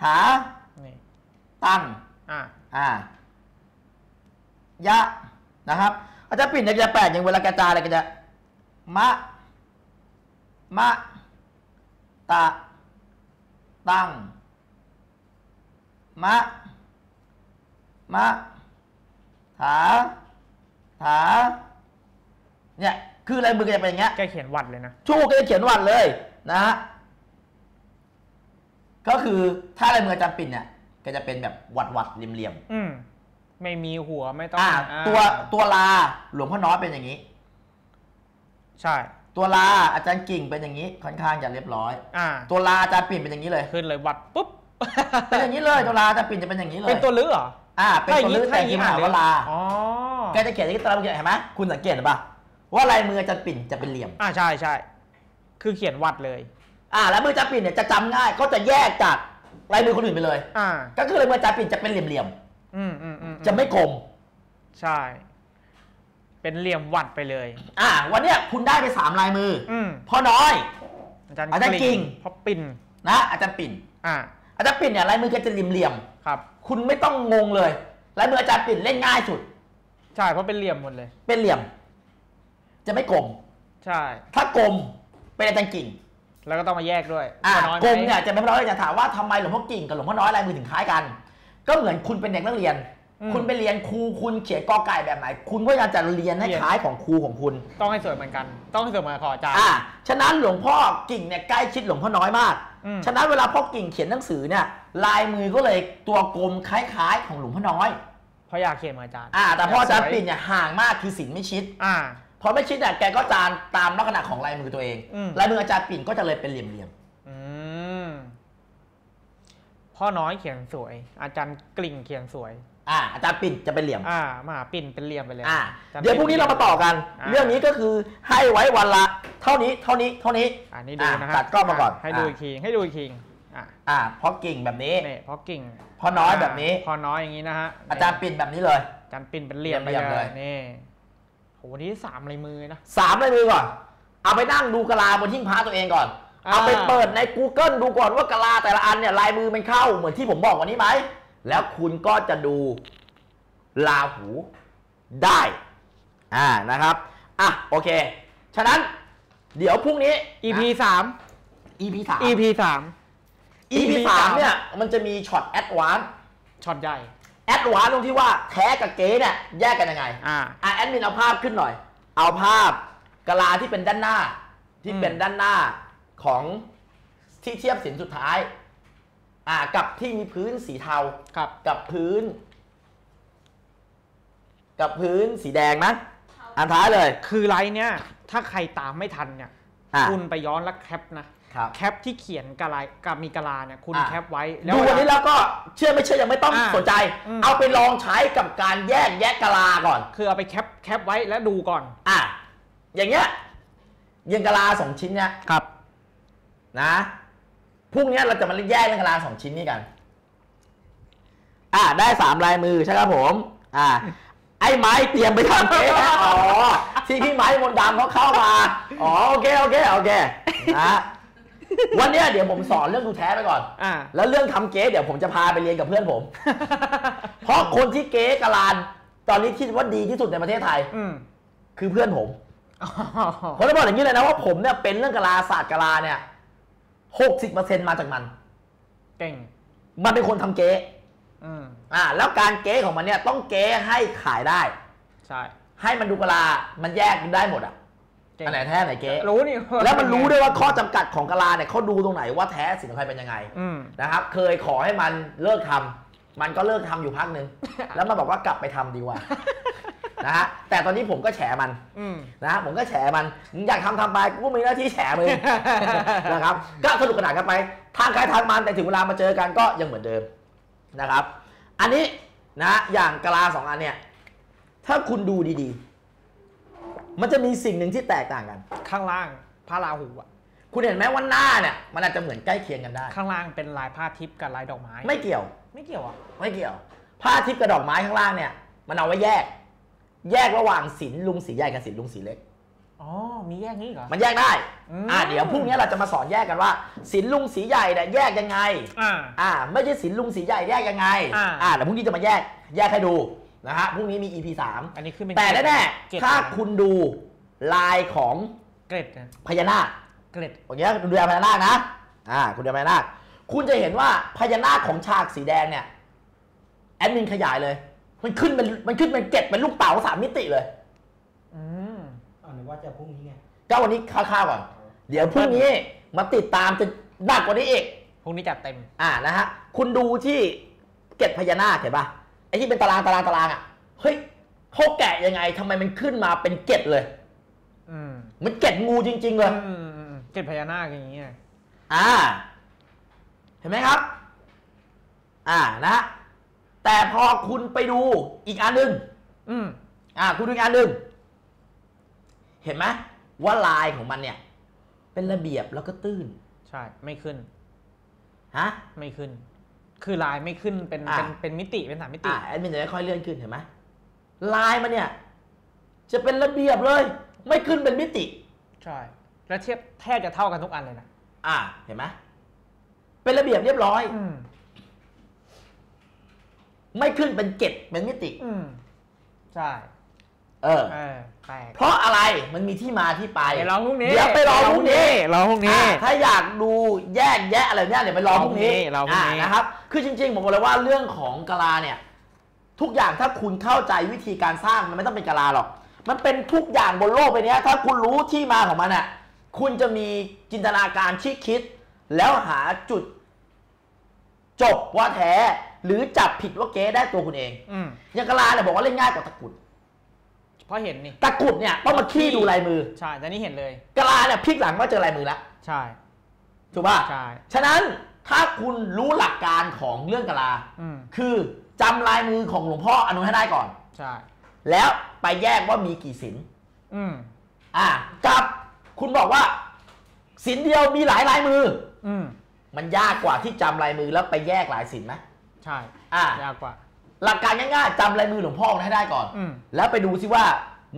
ถานี่ตั้งอ่าอ่ายะนะครับอาจารย์ปิ่นเนี่ยจะแปลกอย่างเวลากระจายอะไรก็จะมะมะ ตะ ตั้ง มะมาถา ถา เนี่ย คือลายมือแกจะเป็นอย่างเงี้ย แกเขียนวัดเลยนะ ชูก็จะเขียนวันเลยนะฮะ ก็คือถ้าลายมืออาจารย์ปิ่นเนี่ยก็จะเป็นแบบหวัดหวัดๆเหลี่ยมอืมไม่มีหัวไม่ๆต้องอ่าอ่าตัวตัวลาหลวงพ่อน้อยเป็นอย่างนี้ ใช่ ตัวลาอาจารย์กิ่งเป็นอย่างนี้ค่อนข้างจะเรียบร้อย อ่าตัวลาอาจารย์ปิ่นเป็นอย่างนี้เลย ขึ้นเลยวัดปุ๊บ เป็นอย่างนี้เลยตัวลาอาจารย์ปิ่นจะเป็นอย่างนี้เลย เป็นตัวลื้อเหรอ อ่า เป็นตัวลื้อแต่งที่มหาวลาอ๋อแกจะเขียนอย่างนี้ตราเขียนเห็นไหมคุณสังเกตหรือเปล่าว่าลายมืออาจารย์ปิ่นจะเป็นเหลี่ยม อ่าใช่ใช่คือเขียนวัดเลย อ่า แล้วมืออาจารย์ปิ่นเนี่ยจะจำง่ายก็จะแยกจากลายมือคนอื่นไปเลย อ่า ก็คือลายมืออาจารย์ปิ่นจะเป็นเหลี่ยมอืมอืมอืมๆจะไม่กลม ใช่ เป็นเหลี่ยมวัดไปเลย อ่า วันเนี้ยคุณได้ไปสามลายมืออืมพ่อน้อย อาจารย์อาจารย์กิ่ง พ่อปิ่นนะ อาจารย์ปิ่น อ่า อาจารย์ปิ่นเนี่ยลายมือแกจะเหลี่ยมครับๆคุณไม่ต้องงงเลยลายมืออาจารย์ปิ่นเล่นง่ายสุด ใช่เพราะเป็นเหลี่ยมหมดเลย เป็นเหลี่ยม จะไม่กลม ใช่ ถ้ากลมเป็นอาจารย์กิ่ง แล้วก็ต้องมาแยกด้วยอ่าว่าน้อยไหกลมเนี่ยจะไม่พอน้อยจะถามว่าทำไมหลวงพ่อกิ่งกับหลวงพ่อน้อยลายมือถึงคล้ายกัน ก็เหมือนคุณเป็นเด็กนักเรียนอืม คุณไปเรียนครูคุณเขียนกอไก่แบบไหน คุณก็อยากจะเรียนให้เรียนคล้ายของครูของคุณ ต้องให้สวยเหมือนกัน ต้องให้สวยเหมือนของอาจารย์อ่าฉะนั้นหลวงพ่อกิ่งเนี่ยใกล้ชิดหลวงพ่อน้อยมากอืมฉะนั้นเวลาพ่อกิ่งเขียนหนังสือเนี่ยลายมือก็เลยตัวกลมคล้ายๆ ของหลวงพ่อน้อยเพราะอยากเขียนเหมือนอาจารย์อ่าแต่พ่ออาจารย์ยกสวยปิ่นเนี่ยห่างมากคือสินไม่ชิดอ่าพอไม่ชิดเนี่ยแกก็จานตามลักษณะของลายมือตัวเองอืมลายมืออาจารย์ปิ่นก็จะเลยเป็นเหลี่ยมอืมพ่อน้อยเขียนสวย อาจารย์กลิ่งเขียนสวยๆ อ่าอาจารย์ปิ่นจะเป็นเหลี่ยมอ่ามหาปิ่นเป็นเหลี่ยมไปเลยอ่าจำเดี๋ยวพรุ่งนี้เรามาต่อกันอ่าเรื่องนี้ก็คือให้ไว้วันละ เท่านี้เท่านี้เท่านี้อันนี้ดูนะฮะตัดกล้องมาก่อนให้ดูอีกทีให้ดูอีกทีอะอ่าเพราะกิ่งแบบนี้นี่พ่อกิ่งพ่อน้อยแบบนี้พ่อน้อยอย่างนี้นะฮะอาจารย์ปิ่นแบบนี้เลยอาจารย์ปิ่นเป็นเหลี่ยมไปเหลี่ยมเลเลยยนี่โหวันนี้สามลายมือนะสามลายมือก่อนเอาไปนั่งดูกะลาบนหิ้งพระตัวเองก่อนอ่าเอาไปเปิดใน Google ดูก่อนว่ากะลาแต่ละอันเนี่ยลายมือมันเข้าเหมือนที่ผมบอกวันนี้ไหม แล้วคุณก็จะดูลาหูได้อ่านะครับอะโอเค ฉะนั้นเดี๋ยวพรุ่งนี้ EP สาม EP สาม EP สาม EP สามเนี่ยมันจะมีช็อต advance ช็อตใหญ่ advance ตรงที่ว่าแท้กับเก๊เนี่ยแยกกันยังไง อ่าอะแอดมินเอาภาพขึ้นหน่อย เอาภาพกะลาที่เป็นด้านหน้า ที่อืมเป็นด้านหน้าของที่เทียบชิ้นสุดท้าย อ่ากับที่มีพื้นสีเทาครับ กับพื้น กับพื้นสีแดงนะอันท้ายเลย คือไลน์เนี้ยถ้าใครตามไม่ทันเนี่ยอะ คุณไปย้อนแล้วแคปนะครับ แคปที่เขียนกะลากับมีกะลาเนี่ยคุณอะ แคปไว้ ดูวันนี้เอาแล้วก็เชื่อไม่เชื่อยังไม่ต้องอะสนใจ อืม เอาไปลองใช้กับการแยกแยะกะลาก่อน คือเอาไปแคปแคปไว้แล้วดูก่อนอะ อย่างเงี้ยอย่างกะลาสองชิ้นเนี่ยครับ นะ พรุ่งนี้เราจะมาแยกเรื่องกะลาสองชิ้นนี้กัน อ่าได้สามลายมือใช่ครับผม อ่า ไอ้ไม้เตรียมไปทำเก๊นะอ๋อที่พี่ไม้มนต์ดำเขาเข้ามา อ๋อโอเคโอเคโอเคนะวันเนี้ยเดี๋ยวผมสอนเรื่องดูแท้ไปก่อน อ่า แล้วเรื่องทำเก๊เดี๋ยวผมจะพาไปเรียนกับเพื่อนผม เพราะคนที่เก๊กะลานตอนนี้คิดว่าดีที่สุดในประเทศไทย อืมคือเพื่อนผมผมจะบอกอย่างนี้เลยนะว่าผมเนี่ยเป็นเรื่องกะลาศาสตร์กะลาเนี่ย หกสิบเปอร์เซ็นมาจากมัน เก่ง มันเป็นคนทำเก๊อืมอ่า แล้วการเก๊ของมันเนี่ยต้องเก๊ให้ขายได้ ใช่ ให้มันดูกะลา มันแยกได้หมดอะเก่งอันไหนแท้อันไหนเก๊รู้นี่แล้วมันรู้ด้วยว่าข้อจำกัดของกะลาเนี่ยเขาดูตรงไหนว่าแท้สินของใครเป็นยังไงอืมนะครับ เคยขอให้มันเลิกทำมันก็เลิกทำอยู่พักหนึ่งแล้วมันบอกว่ากลับไปทำดีกว่า นะฮะแต่ตอนนี้ผมก็แฉมันอืมนะผมก็แฉมันมึงอยากทำทำไปกูก็มีหน้าที่แฉมึงนะครับก็สนุกขนาดกันไป ทางใครทางมันแต่ถึงเวลามาเจอกันก็ยังเหมือนเดิมนะครับ อันนี้นะอย่างกะลาสองอันเนี่ย ถ้าคุณดูดีๆ มันจะมีสิ่งหนึ่งที่แตกต่างกัน ข้างล่างพระราหูอะคุณเห็นไหมว่าหน้าเนี่ยมันอาจจะเหมือนใกล้เคียงกันได้ ข้างล่างเป็นลายผ้าทิพย์กับลายดอกไม้ ไม่เกี่ยว ไม่เกี่ยวอะไม่เกี่ยวผ้าทิพย์กับดอกไม้ข้างล่างเนี่ย มันเอาไว้แยก แยกระหว่างศิลลุงสีใหญ่กับศิลลุงสีเล็ก อ๋อ มีแยกนี้เหรอ มันแยกได้ อืม อ่าเดี๋ยวพรุ่งนี้เราจะมาสอนแยกกันว่าศิลลุงสีใหญ่เนี่ยแยกยังไง อ่า อ่า ไม่ใช่ศิลลุงสีใหญ่แยกยังไงอ่า เดี๋ยวพรุ่งนี้จะมาแยกแยกให้ดูนะฮะพรุ่งนี้มี EP อันนี้ขึ้นเป็น3แต่แน่เกล็ดๆถ้านะคุณดูลายของเกล็ดนะพญานาค เกล็ด อย่างเงี้ยคุณดูลายพญานาคนะ อ่า คุณดูลายพญานาค คุณจะเห็นว่าพญานาคของฉากสีแดงเนี่ย แอดมินขยายเลย มันขึ้นเป็นมันขึ้นเป็นเกล็ดเป็นลูกเต๋าสามมิติเลยอืมอ่านึกว่าจะพรุ่งนี้ไงก็วันนี้คร่าวๆก่อน เดี๋ยวพรุ่งนี้มาติดตามจะหนักกว่านี้อีกพรุ่งนี้จัดเต็ม อ่านะฮะคุณดูที่เกล็ดพญานาคเห็นปะไอ้ที่เป็นตารางตารางตารางอะเฮ้ยเขาแกะยังไงทำไมมันขึ้นมาเป็นเกล็ดเลยอืมมันเกล็ดงูจริง ๆ เลยอืมอืมอืมเจ็ดพญานาคอย่างเงี้ยอ่า เห็นไหมครับ อ่านะฮะ แต่พอคุณไปดูอีกอันหนึ่งอืมอ่า คุณดูอีกอันหนึ่งเห็นไหมว่าลายของมันเนี่ย เป็นระเบียบแล้วก็ตื้น ใช่ ไม่ขึ้น ฮะ ไม่ขึ้น คือลายไม่ขึ้นเป็นอะ เป็นเป็นมิติเป็นสามมิติ อ่าแอดมินจะค่อยๆเลื่อนขึ้นเห็นไหมลายมันเนี่ย จะเป็นระเบียบเลย ไม่ขึ้นเป็นมิติ ใช่ แล้วเทียบแทบจะเท่ากันทุกอันเลยนะ อ่า เห็นไหมเป็นระเบียบเรียบร้อย อืม ไม่ขึ้นเป็นเกล็ดเป็นมิติอืมใช่ เออ เออแปลกเพราะอะไรมันมีที่มาที่ไป เดี๋ยวรอพรุ่งนี้เดี๋ยวไปรอพรุ่งนี้ รอพรุ่งนี้ อ่าถ้าอยากดูแยกแยะอะไรเนี่ยเดี๋ยวไปรอพรุ่งนี้รอพรุ่งนี้านะครับ คือจริงๆผมบอกเลยว่าเรื่องของกะลาเนี่ย ทุกอย่างถ้าคุณเข้าใจวิธีการสร้างมันไม่ต้องเป็นกะลาหรอก มันเป็นทุกอย่างบนโลกใบเนี้ย ถ้าคุณรู้ที่มาของมันอะ คุณจะมีจินตนาการที่คิด แล้วหาจุด จบว่าแท้ หรือจับผิดว่าเก๊ได้ตัวคุณเองอืมอย่างกะลาเนี่ยบอกว่าเล่นง่ายกว่าตะกรุด เพราะเห็นนี่ ตะกรุดเนี่ยต้องมาขี้ดูลายมือใช่ แต่นี่เห็นเลย กะลาเนี่ยพลิกหลังว่าเจอลายมือแล้วใช่ ถูกป่ะใช่ ฉะนั้นถ้าคุณรู้หลักการของเรื่องกะลา อืมคือจำลายมือของหลวงพ่ออนุให้ได้ก่อน ใช่ แล้วไปแยกว่ามีกี่สินอืมอะกับคุณบอกว่าสินเดียวมีหลายลายมือ อืมมันยากกว่าที่จำลายมือแล้วไปแยกหลายสินไหม ใช่อะยากกว่า หลักการง่ายๆจำลายมือหลวงพ่อให้ได้ก่อน อืม แล้วไปดูซิว่า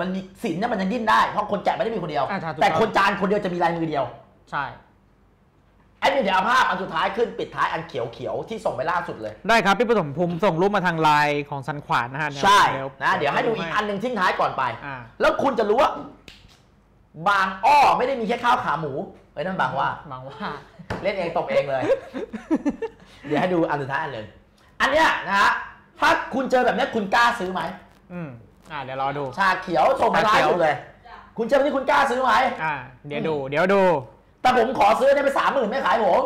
มันมีสินเนี่ยมันยังดิ้นได้เพราะคนแกะไม่ได้มีคนเดียว อะถูกต้อง แต่คนจานคนเดียวจะมีลายมือเดียว ใช่ ไอ้นี่เดี๋ยวเอาภาพอันสุดท้ายขึ้นปิดท้ายอันเขียวๆที่ส่งไปล่าสุดเลย ได้ครับพี่ปฐมภูมิส่งรูปมาทางไลน์ของสันขวานนะฮะเดี๋ยวใช่เดี๋ยวนะเดี๋ยวให้ดูอีกอันหนึ่งทิ้งท้ายก่อนไป อ่า แล้วคุณจะรู้ว่า บางอ้อไม่ได้มีแค่ข้าวขาหมูเอ้ยนั่นบางว่าหวังว่า เล่นเองตบเองเลย เดี๋ยวให้ดูอันสุดท้ายอันหนึ่ง อันเนี้ยนะฮะถ้าคุณเจอแบบเนี้ยคุณกล้าซื้อไหมอืมอ่าเดี๋ยวรอดู ชาเขียวส่งมาท้ายสุดเลยจ้ะคุณเจอแบบนี้คุณกล้าซื้อไหมอ่าเดี๋ยวดู เดี๋ยวดู แต่ผมขอซื้อเนี่ยไปสามหมื่นไม่ขายผม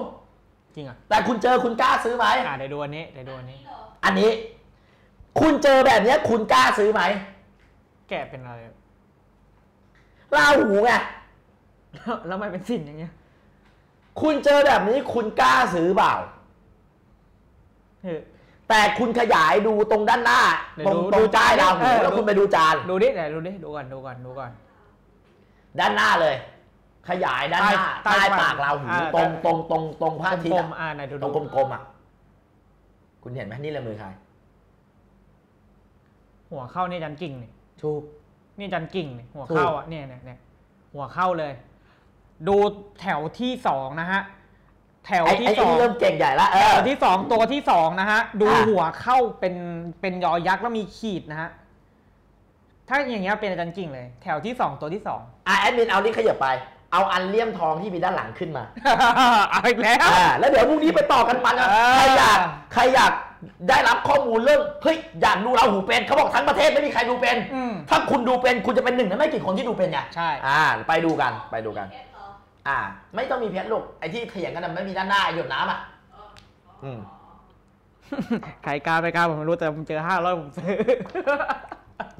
จริงอะแต่คุณเจอคุณกล้าซื้อไหมอ่าเดี๋ยวดูอันนี้ เดี๋ยวดูอันนี้นี่เหรออันนี้ คุณเจอแบบเนี้ยคุณกล้าซื้อไหมแกะเป็นอะไร ลาหูไงแล้วมันเป็นสิ่งอย่างเงี้ยคุณเจอแบบนี้คุณกล้าซื้อเปล่า เออ แต่คุณขยายดูตรงด้านหน้า เดี๋ยวตรงดูตรงดูใต้ดาวหูเออ แล้วดูคุณไปดูจาน ดูดิเดี๋ยวดูดิดูก่อนดูก่อนดูก่อน ด้านหน้าเลย ขยายด้านหน้าใต้ใต้ใต้ปากราหูอ่า ตรงตรงตรงตรงพระอาทิตกลย์มอะๆอ่าไหนดูตรดูงกลมๆอะ คุณเห็นไหมนี่ละมือใครหัวเข้านี่จันกิ่งนี่ถูก นี่จันกิ่งนี่หัวถูกเข้าอะเนี่ยเนี่ยเนี่ยหัวเข้าเลย ดูแถวที่สองนะฮะ แถวไอ้ที่ไอ้สองนี่เริ่มเก่งใหญ่ละเอแถอ วที่สองตัวที่สองนะฮะ ดูอะ หัวเข้าเป็นเป็นยอยักษ์แล้วมีขีดนะฮะ ถ้าอย่างเงี้ยเป็นอาจารย์กิ่งเลย แถวที่สองตัวที่สอง อะแอดมินเอานี่ขยับไป เอาอันเลี่ยมทองที่มีด้านหลังขึ้นมา เอาอีกแล้ว อ่าแล้วเดี๋ยวพรุ่งนี้ไปต่อกันมันนะเออ ใครอยากใครอยากได้รับข้อมูลเรื่องเฮ้ยอยากดูราหูเป็นเขาบอกทั้งประเทศไม่มีใครดูเป็น อืม ถ้าคุณดูเป็นคุณจะเป็นหนึ่งในไม่กี่คนที่ดูเป็นไงใช่ อ่า ไปดูกันไปดูกัน เอสเหรออ่า ไม่ต้องมีเพชรลูกไอ้ที่เถียงกันนะไม่มีด้านหน้าหยดน้ำอะเอออืมใครกล้าไปกล้าผมไม่รู้แต่ผมเจอห้าร้อยผมซื้อ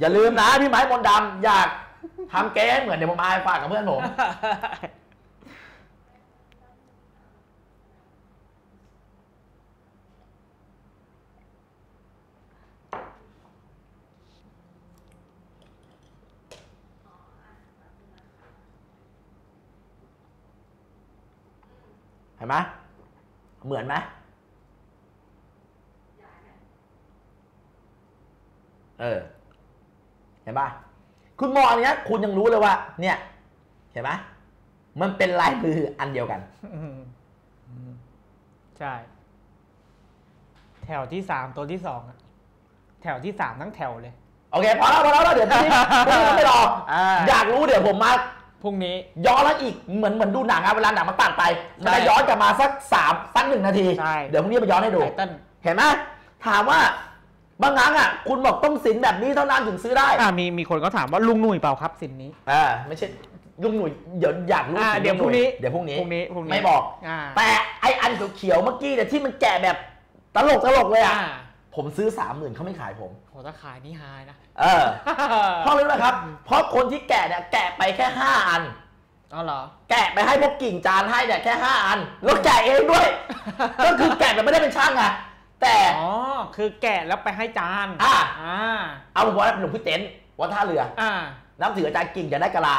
อย่าลืมนะพี่ไม้มนต์ดำอยากทำเก๊ให้เหมือนเดี๋ยวผมอายฝากกับเพื่อนผม เห็นไหมเหมือนไหมเออ เห็นปะคุณมองอันเนี้ยคุณยังรู้เลยว่า เนี่ย เห็นไหมมันเป็นลายมืออันเดียวกันอืมอืมใช่ แถวที่สามตัวที่สองอะแถวที่สามทั้งแถวเลย โอเค พอแล้วพอแล้วเดี๋ยวพรุ่งนี้พรุ่งนี้ไม่รออ่าอยากรู้เดี๋ยวผมมา พรุ่งนี้ ย้อนแล้วอีกเหมือนเหมือนดูหนังอะเวลาหนังมันตัดไปมันใช่จะย้อนกลับมาสักสามสักหนึ่งนาที ใช่ เดี๋ยวพรุ่งนี้มาย้อนให้ดูไตเติ้ลเห็นไหมถามว่าบางครั้งอะคุณบอกต้องสินแบบนี้เท่านั้นถึงซื้อได้อ่ามีมีคนก็ถามว่าลุงหนุ่ยเปล่าครับสินนี้ อ่าไม่ใช่ลุงหนุ่ยเดี๋ยวอยากรู้อ่าสิเดี๋ยวลุพรุ่งนี้ เดี๋ยวพรุ่งนี้ พรุ่งนี้พรุ่งนี้ไม่บอก อ่าแต่ไออันเขียวๆเมื่อกี้เนี่ยที่มันแกะแบบตลกตลกๆเลยอะอ่า ผมซื้อสามหมื่นเขาไม่ขายผมโหถ้าขายนี่หายนะ เออเพราะอะไรรู้ไหมครับ เพราะคนที่แกะเนี่ยแกะไปแค่ห้าอัน อ๋อเหรอ แกะไปให้พวกกิ่งจานให้เนี่ยแค่ห้าอัน แล้วแกะเองด้วย ก็คือแกะแบบไม่ได้เป็นช่างอะแต่ อ๋อ คือแกะแล้วไปให้จานอ่าอ่า เอาผมว่าเป็นหลวงพี่เต็นท์วัดท่าเรือ อ่า น้ำถืออาจารย์กิ่งจะได้กะลา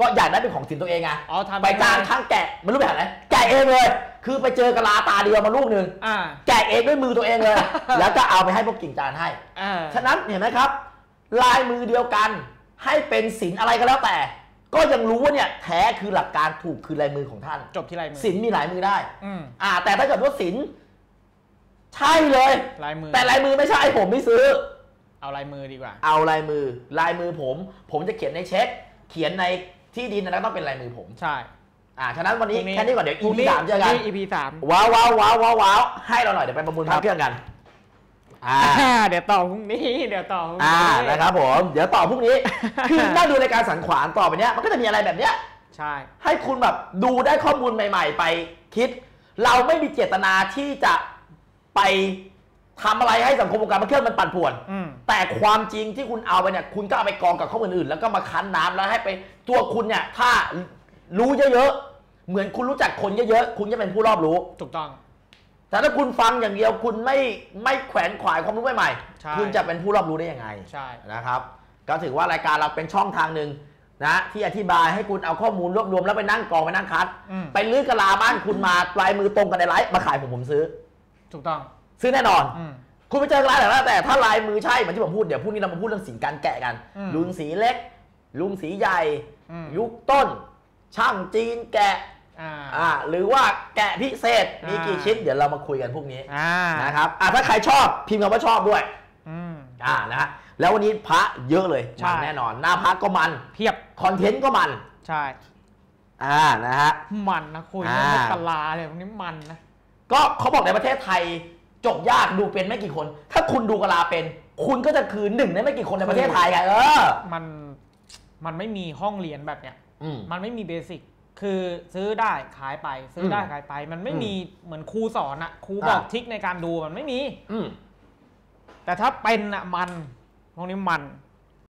ก็อยากได้เป็นของสินตัวเองไงอ๋อทำไปจ้างช่างแกะมันรู้แบบไหนแกะเองเลย คือไปเจอกะลาตาเดียวมาลูกหนึ่งอ่า แกะเองด้วยมือตัวเองเลย แล้วก็เอาไปให้พวกกิ่งจานให้ อ่า ฉะนั้นเห็นไหมครับ ลายมือเดียวกัน ให้เป็นศิลอะไรก็แล้วแต่ ก็ยังรู้ว่าเนี่ยแท้คือหลักการถูกคือลายมือของท่านจบที่ลายมือศิลมีหลายมือได้ อืมอ่า แต่ถ้าเกิดว่าศิลใช่เลย ลายมือแต่ลายมือไม่ใช่ผมไม่ซื้อ เอาลายมือดีกว่า เอาลายมือลายมือผม ผมจะเขียนในเช็ค เขียนในที่ดินนะต้องเป็นลายมือผม ใช่ อ่าฉะนั้นวันนี้พรุ่งแค่นี้ก่อนเดี๋ยวพรุ่ง EP สามเจอกัน EP สามว้าวว้าวว้าวว้าวว้าวให้เราหน่อยเดี๋ยวไปประมูลพระเครื่องกัน อ่า อ่าเดี๋ยวต่อพรุ่งนี้เดี๋ยวต่อพรุ่งอ่านี้นะครับผม เดี๋ยวต่อพรุ่งนี้ คือนั่งดูรายการสันขวานต่อไปเนี้ย มันก็จะมีอะไรแบบเนี้ย ใช่ ให้คุณแบบดูได้ข้อมูลใหม่ ๆ ไปคิด เราไม่มีเจตนาที่จะไปทำอะไรให้สังคมวงการพระเครื่องมันปั่นป่วน อืม แต่ความจริงที่คุณเอาไปเนี่ย คุณก็เอาไปกองกับข้อมูลอื่น แล้วก็มาคั้นน้ำแล้วให้ไปตัวคุณเนี่ย ถ้า รู้เยอะๆ เหมือนคุณรู้จักคนเยอะๆ คุณจะเป็นผู้รอบรู้ ถูกต้อง แต่ถ้าคุณฟังอย่างเดียวคุณไม่ไม่แขวนขวายความรู้ใหม่ใช่ ๆ คุณจะเป็นผู้รอบรู้ได้ยังไงใช่ นะครับ ก็ถือว่ารายการเราเป็นช่องทางหนึ่งนะที่อธิบายให้คุณเอาข้อมูลรวบรวมแล้วไปนั่งกองไปนั่งคัด อืม ไปลื้อกะลาบ้านคุณมาปลายมือตรงกันในไลฟ์มาขายผมผมซื้อ ถูกต้อง ซื้อแน่นอน อืม คุณไปเจอร้านไหนแล้วแต่ถ้าลายมือใช่เหมือนที่ผมพูดเดี๋ยวพรุ่งนี้เรามาพูดเรื่องสีการแกะกัน อืมลุงสีเล็ก ลุงสีใหญ่ อืม ยุคต้น ช่างจีนแกะอ่าอ่าหรือว่าแกะพิเศษมีกี่อ่าชิ้น เดี๋ยวเรามาคุยกันพรุ่งนี้อ่านะครับอะถ้าใครชอบพิมพ์คำว่าชอบด้วยอืมอ่านะฮะแล้ววันนี้พระเยอะเลยใช่มันแน่นอน หน้าพระก็มันเพียบคอนเทนต์ก็มัน ใช่อ่านะฮะมันนะคุยอ่าเรื่องกะลาเลยวันนี้มันนะก็เขาบอกในประเทศไทยจบยากดูเป็นไม่กี่คน ถ้าคุณดูกะลาเป็น คุณก็จะคือหนึ่งในไม่กี่คนในประเทศไทยไงเออมันมันไม่มีห้องเรียนแบบเนี้ย อืม มันไม่มีเบสิกคือซื้อได้ขายไป ซื้อได้อืมขายไป มันไม่อืมมีเหมือนครูสอนอะครูบอกอ่า ทริกในการดูมันไม่มี อืม แต่ถ้าเป็นอะมันพวกนี้มัน